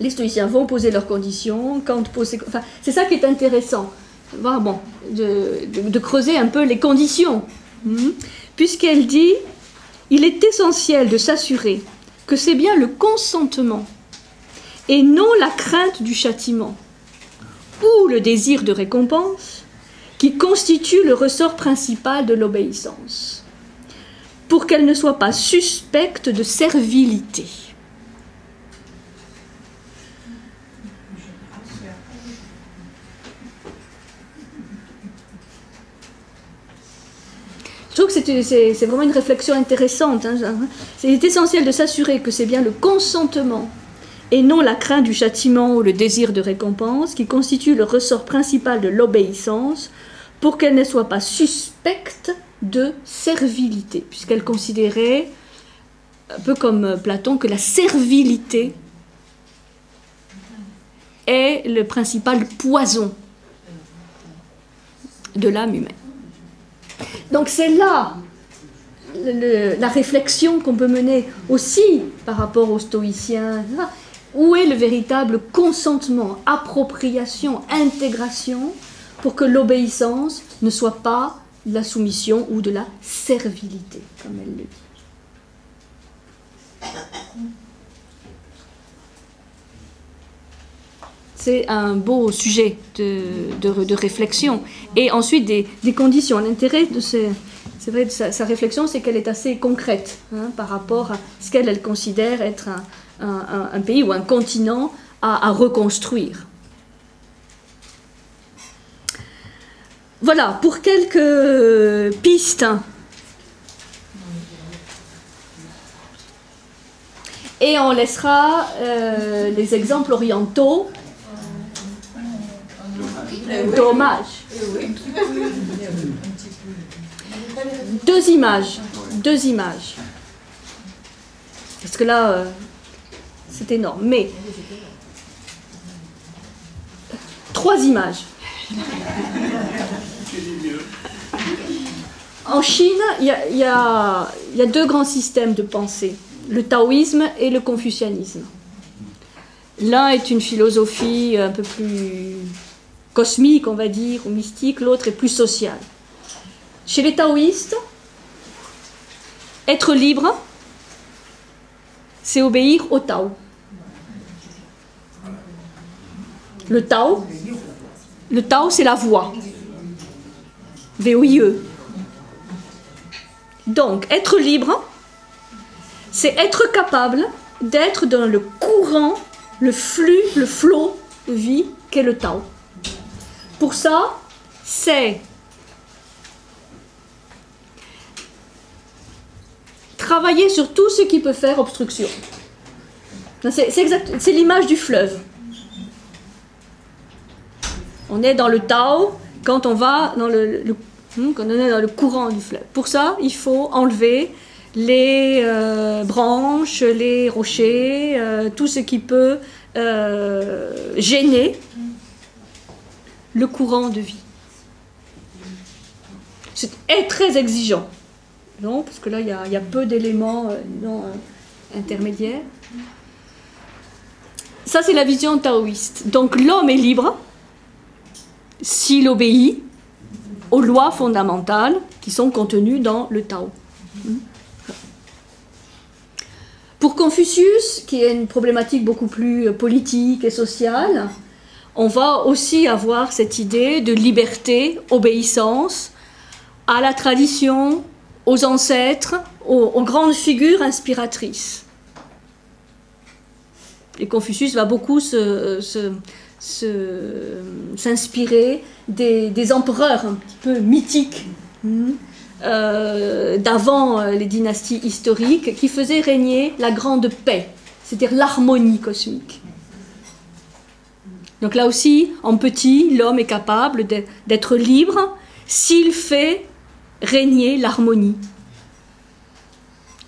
A: Les stoïciens vont poser leurs conditions, Kant pose c'est ça qui est intéressant, de, creuser un peu les conditions, hmm. puisqu'elle dit, il est essentiel de s'assurer que c'est bien le consentement et non la crainte du châtiment ou le désir de récompense qui constitue le ressort principal de l'obéissance, pour qu'elle ne soit pas suspecte de servilité. Je trouve que c'est vraiment une réflexion intéressante. Hein. C'est essentiel de s'assurer que c'est bien le consentement et non la crainte du châtiment ou le désir de récompense qui constitue le ressort principal de l'obéissance pour qu'elle ne soit pas suspecte de servilité, puisqu'elle considérait, un peu comme Platon, que la servilité est le principal poison de l'âme humaine. Donc c'est là la réflexion qu'on peut mener aussi par rapport aux stoïciens. Où est le véritable consentement, appropriation, intégration pour que l'obéissance ne soit pas de la soumission ou de la servilité, comme elle le dit. C'est un beau sujet de, réflexion. Et ensuite, des, des conditions. L'intérêt de sa, réflexion, c'est qu'elle est assez concrète hein, par rapport à ce qu'elle elle considère être un, pays ou un continent à, à reconstruire. Voilà, pour quelques pistes. Et on laissera euh, les exemples orientaux. Dommage. Deux images. Deux images. Parce que là, euh, c'est énorme. Mais trois images. En Chine, il y, a, deux grands systèmes de pensée, le taoïsme et le confucianisme. L'un est une philosophie un peu plus cosmique, on va dire, ou mystique, l'autre est plus sociale. Chez les taoïstes, être libre, c'est obéir au Tao. Le Tao, le Tao, c'est la voie. V-O-I-E. Donc, être libre, c'est être capable d'être dans le courant, le flux, le flot de vie qu'est le Tao. Pour ça, c'est travailler sur tout ce qui peut faire obstruction. C'est l'image du fleuve. On est dans le Tao quand on va dans le, hmm, est dans le courant du fleuve. Pour ça, il faut enlever les euh, branches, les rochers, euh, tout ce qui peut euh, gêner le courant de vie. C'est très exigeant, non? Parce que là, il y a, peu d'éléments intermédiaires. Ça, c'est la vision taoïste. Donc l'homme est libre, s'il obéit aux lois fondamentales qui sont contenues dans le Tao. Pour Confucius, qui est une problématique beaucoup plus politique et sociale, on va aussi avoir cette idée de liberté, obéissance à la tradition, aux ancêtres, aux, grandes figures inspiratrices. Et Confucius va beaucoup s'inspirer des, empereurs un petit peu mythiques hmm, euh, d'avant euh, les dynasties historiques qui faisaient régner la grande paix, c'est-à-dire l'harmonie cosmique. Donc là aussi, en petit, l'homme est capable d'être libre s'il fait régner l'harmonie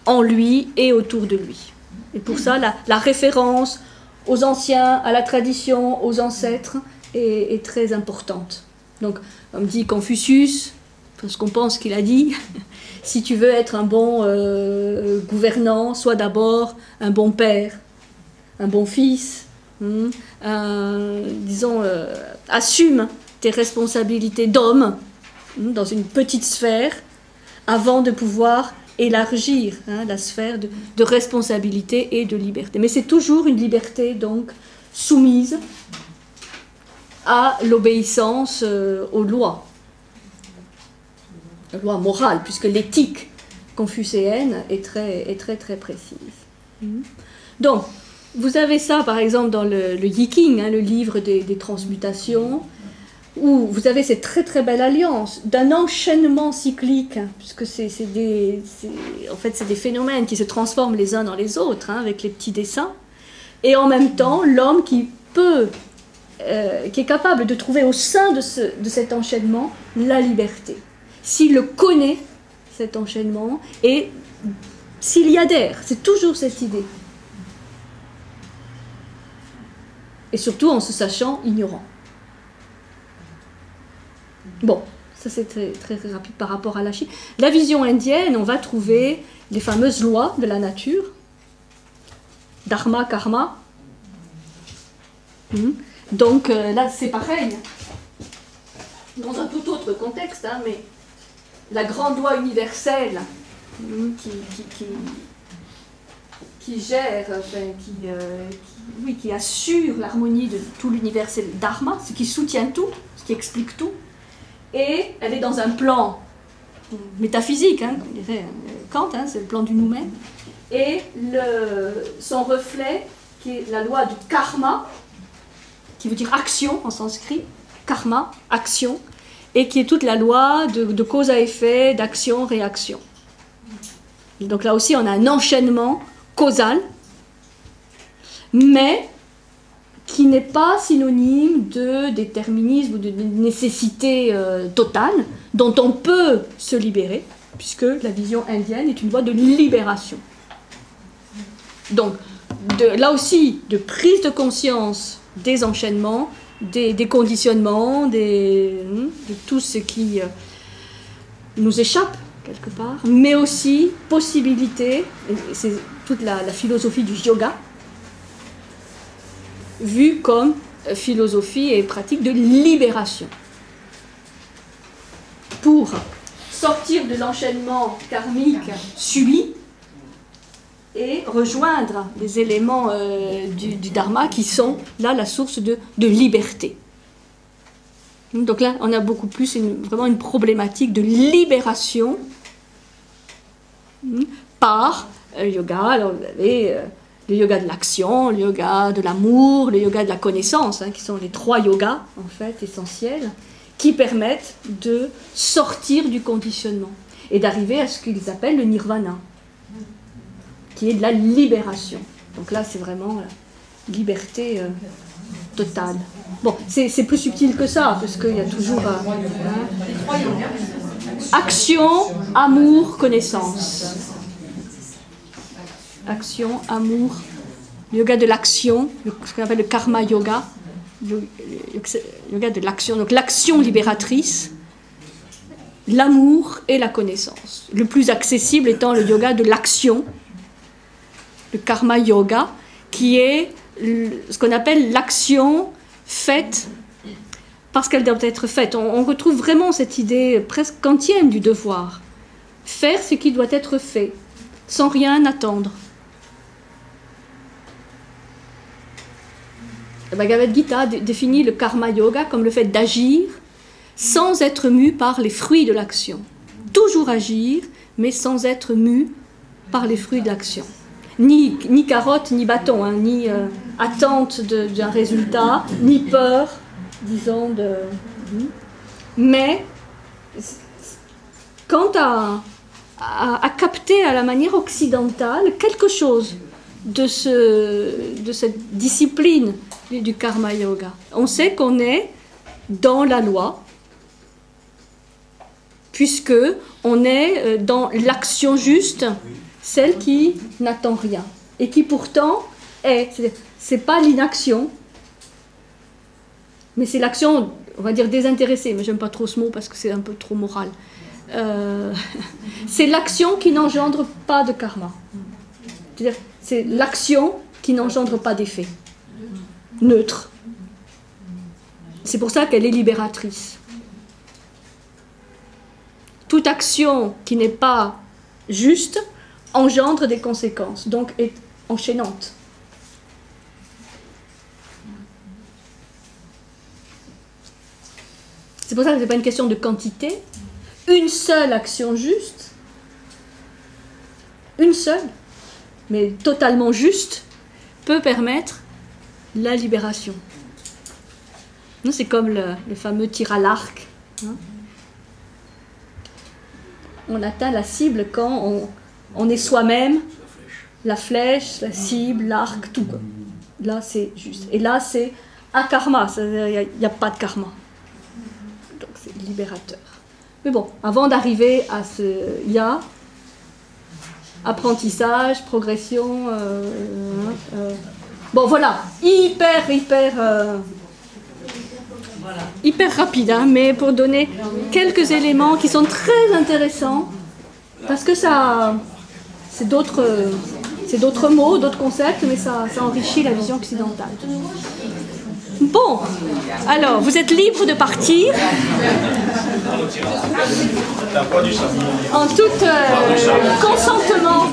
A: en lui et autour de lui. Et pour ça, la référence aux anciens, à la tradition, aux ancêtres, est, très importante. Donc, on dit Confucius, parce qu'on pense qu'il a dit, si tu veux être un bon euh, gouvernant, sois d'abord un bon père, un bon fils, hein, disons, euh, assume tes responsabilités d'homme hein, dans une petite sphère avant de pouvoir élargir hein, la sphère de, responsabilité et de liberté. Mais c'est toujours une liberté donc soumise à l'obéissance euh, aux lois, aux lois morales, puisque l'éthique confucéenne est très, est très, très précise. Mhm. Donc, vous avez ça par exemple dans le, le Yiking, hein, le livre des, transmutations, où vous avez cette très très belle alliance d'un enchaînement cyclique, hein, puisque c'est des, en fait, des phénomènes qui se transforment les uns dans les autres, hein, avec les petits dessins, et en même temps l'homme qui peut, euh, qui est capable de trouver au sein de, ce, de cet enchaînement la liberté. S'il le connaît, cet enchaînement, et s'il y adhère, c'est toujours cette idée. Et surtout en se sachant ignorant. Bon, ça c'est très, rapide par rapport à la Chine. La vision indienne, on va trouver les fameuses lois de la nature, dharma, karma. Hmm. Donc euh, là c'est pareil, dans un tout autre contexte, hein, mais la grande loi universelle hmm, qui, gère, enfin, euh, qui, oui, qui assure l'harmonie de tout l'univers, c'est le dharma, ce qui soutient tout, ce qui explique tout et elle est dans un plan métaphysique, hein, comme dirait euh, Kant, hein, c'est le plan du nous-mêmes, et son reflet, qui est la loi du karma, qui veut dire action en sanskrit, karma, action, et qui est toute la loi de cause à effet, d'action, réaction. Donc là aussi, on a un enchaînement causal, mais qui n'est pas synonyme de déterminisme ou de nécessité euh, totale, dont on peut se libérer, puisque la vision indienne est une voie de libération. Donc, là aussi, de prise de conscience des enchaînements, des, conditionnements, hmm, de tout ce qui euh, nous échappe quelque part, mais aussi possibilité, c'est toute la philosophie du yoga, vu comme philosophie et pratique de libération. Pour sortir de l'enchaînement karmique subi et rejoindre les éléments euh, du, dharma qui sont là la source de, liberté. Donc là, on a beaucoup plus vraiment une problématique de libération hmm, par euh, yoga. Alors vous avez euh, le yoga de l'action, le yoga de l'amour, le yoga de la connaissance, hein, qui sont les trois yogas en fait essentiels, qui permettent de sortir du conditionnement et d'arriver à ce qu'ils appellent le nirvana, qui est de la libération. Donc là, c'est vraiment la liberté euh, totale. Bon, c'est plus subtil que ça, parce qu'il y a toujours euh, hein, action, amour, connaissance action, amour, yoga de l'action, ce qu'on appelle le karma yoga, yoga de l'action, donc l'action libératrice, l'amour et la connaissance. Le plus accessible étant le yoga de l'action, le karma yoga, qui est ce qu'on appelle l'action faite parce qu'elle doit être faite. On, retrouve vraiment cette idée presque kantienne du devoir. Faire ce qui doit être fait, sans rien attendre. Bhagavad Gita définit le karma yoga comme le fait d'agir sans être mu par les fruits de l'action. Toujours agir, mais sans être mu par les fruits de l'action. Ni, ni carotte, ni bâton, hein, ni euh, attente d'un résultat, ni peur, disons, de. Hmm. Mais, quant à, à capter à la manière occidentale quelque chose de, ce, de cette discipline du karma yoga. On sait qu'on est dans la loi, puisque on est euh, dans l'action juste, celle qui n'attend rien et qui pourtant est. C'est pas l'inaction, mais c'est l'action, on va dire désintéressée, mais j'aime pas trop ce mot parce que c'est un peu trop moral. Euh, c'est l'action qui n'engendre pas de karma. C'est l'action qui n'engendre pas d'effet neutre. C'est pour ça qu'elle est libératrice. Toute action qui n'est pas juste engendre des conséquences, donc est enchaînante. C'est pour ça que ce n'est pas une question de quantité. Une seule action juste, une seule, mais totalement juste, peut permettre la libération. C'est comme le, fameux tir à l'arc. Hein. On atteint la cible quand on, est soi-même, la flèche, la cible, l'arc, tout. Là, c'est juste. Et là, c'est akarma, il n'y a, pas de karma. Donc, c'est libérateur. Mais bon, avant d'arriver à ce ya, apprentissage, progression. Euh, euh, bon, voilà, hyper, hyper. Euh, hyper rapide, hein, mais pour donner quelques éléments qui sont très intéressants, parce que ça, c'est d'autres, c'est d'autres mots, d'autres concepts, mais ça, ça enrichit la vision occidentale. Bon, alors, vous êtes libre de partir. En tout consentement.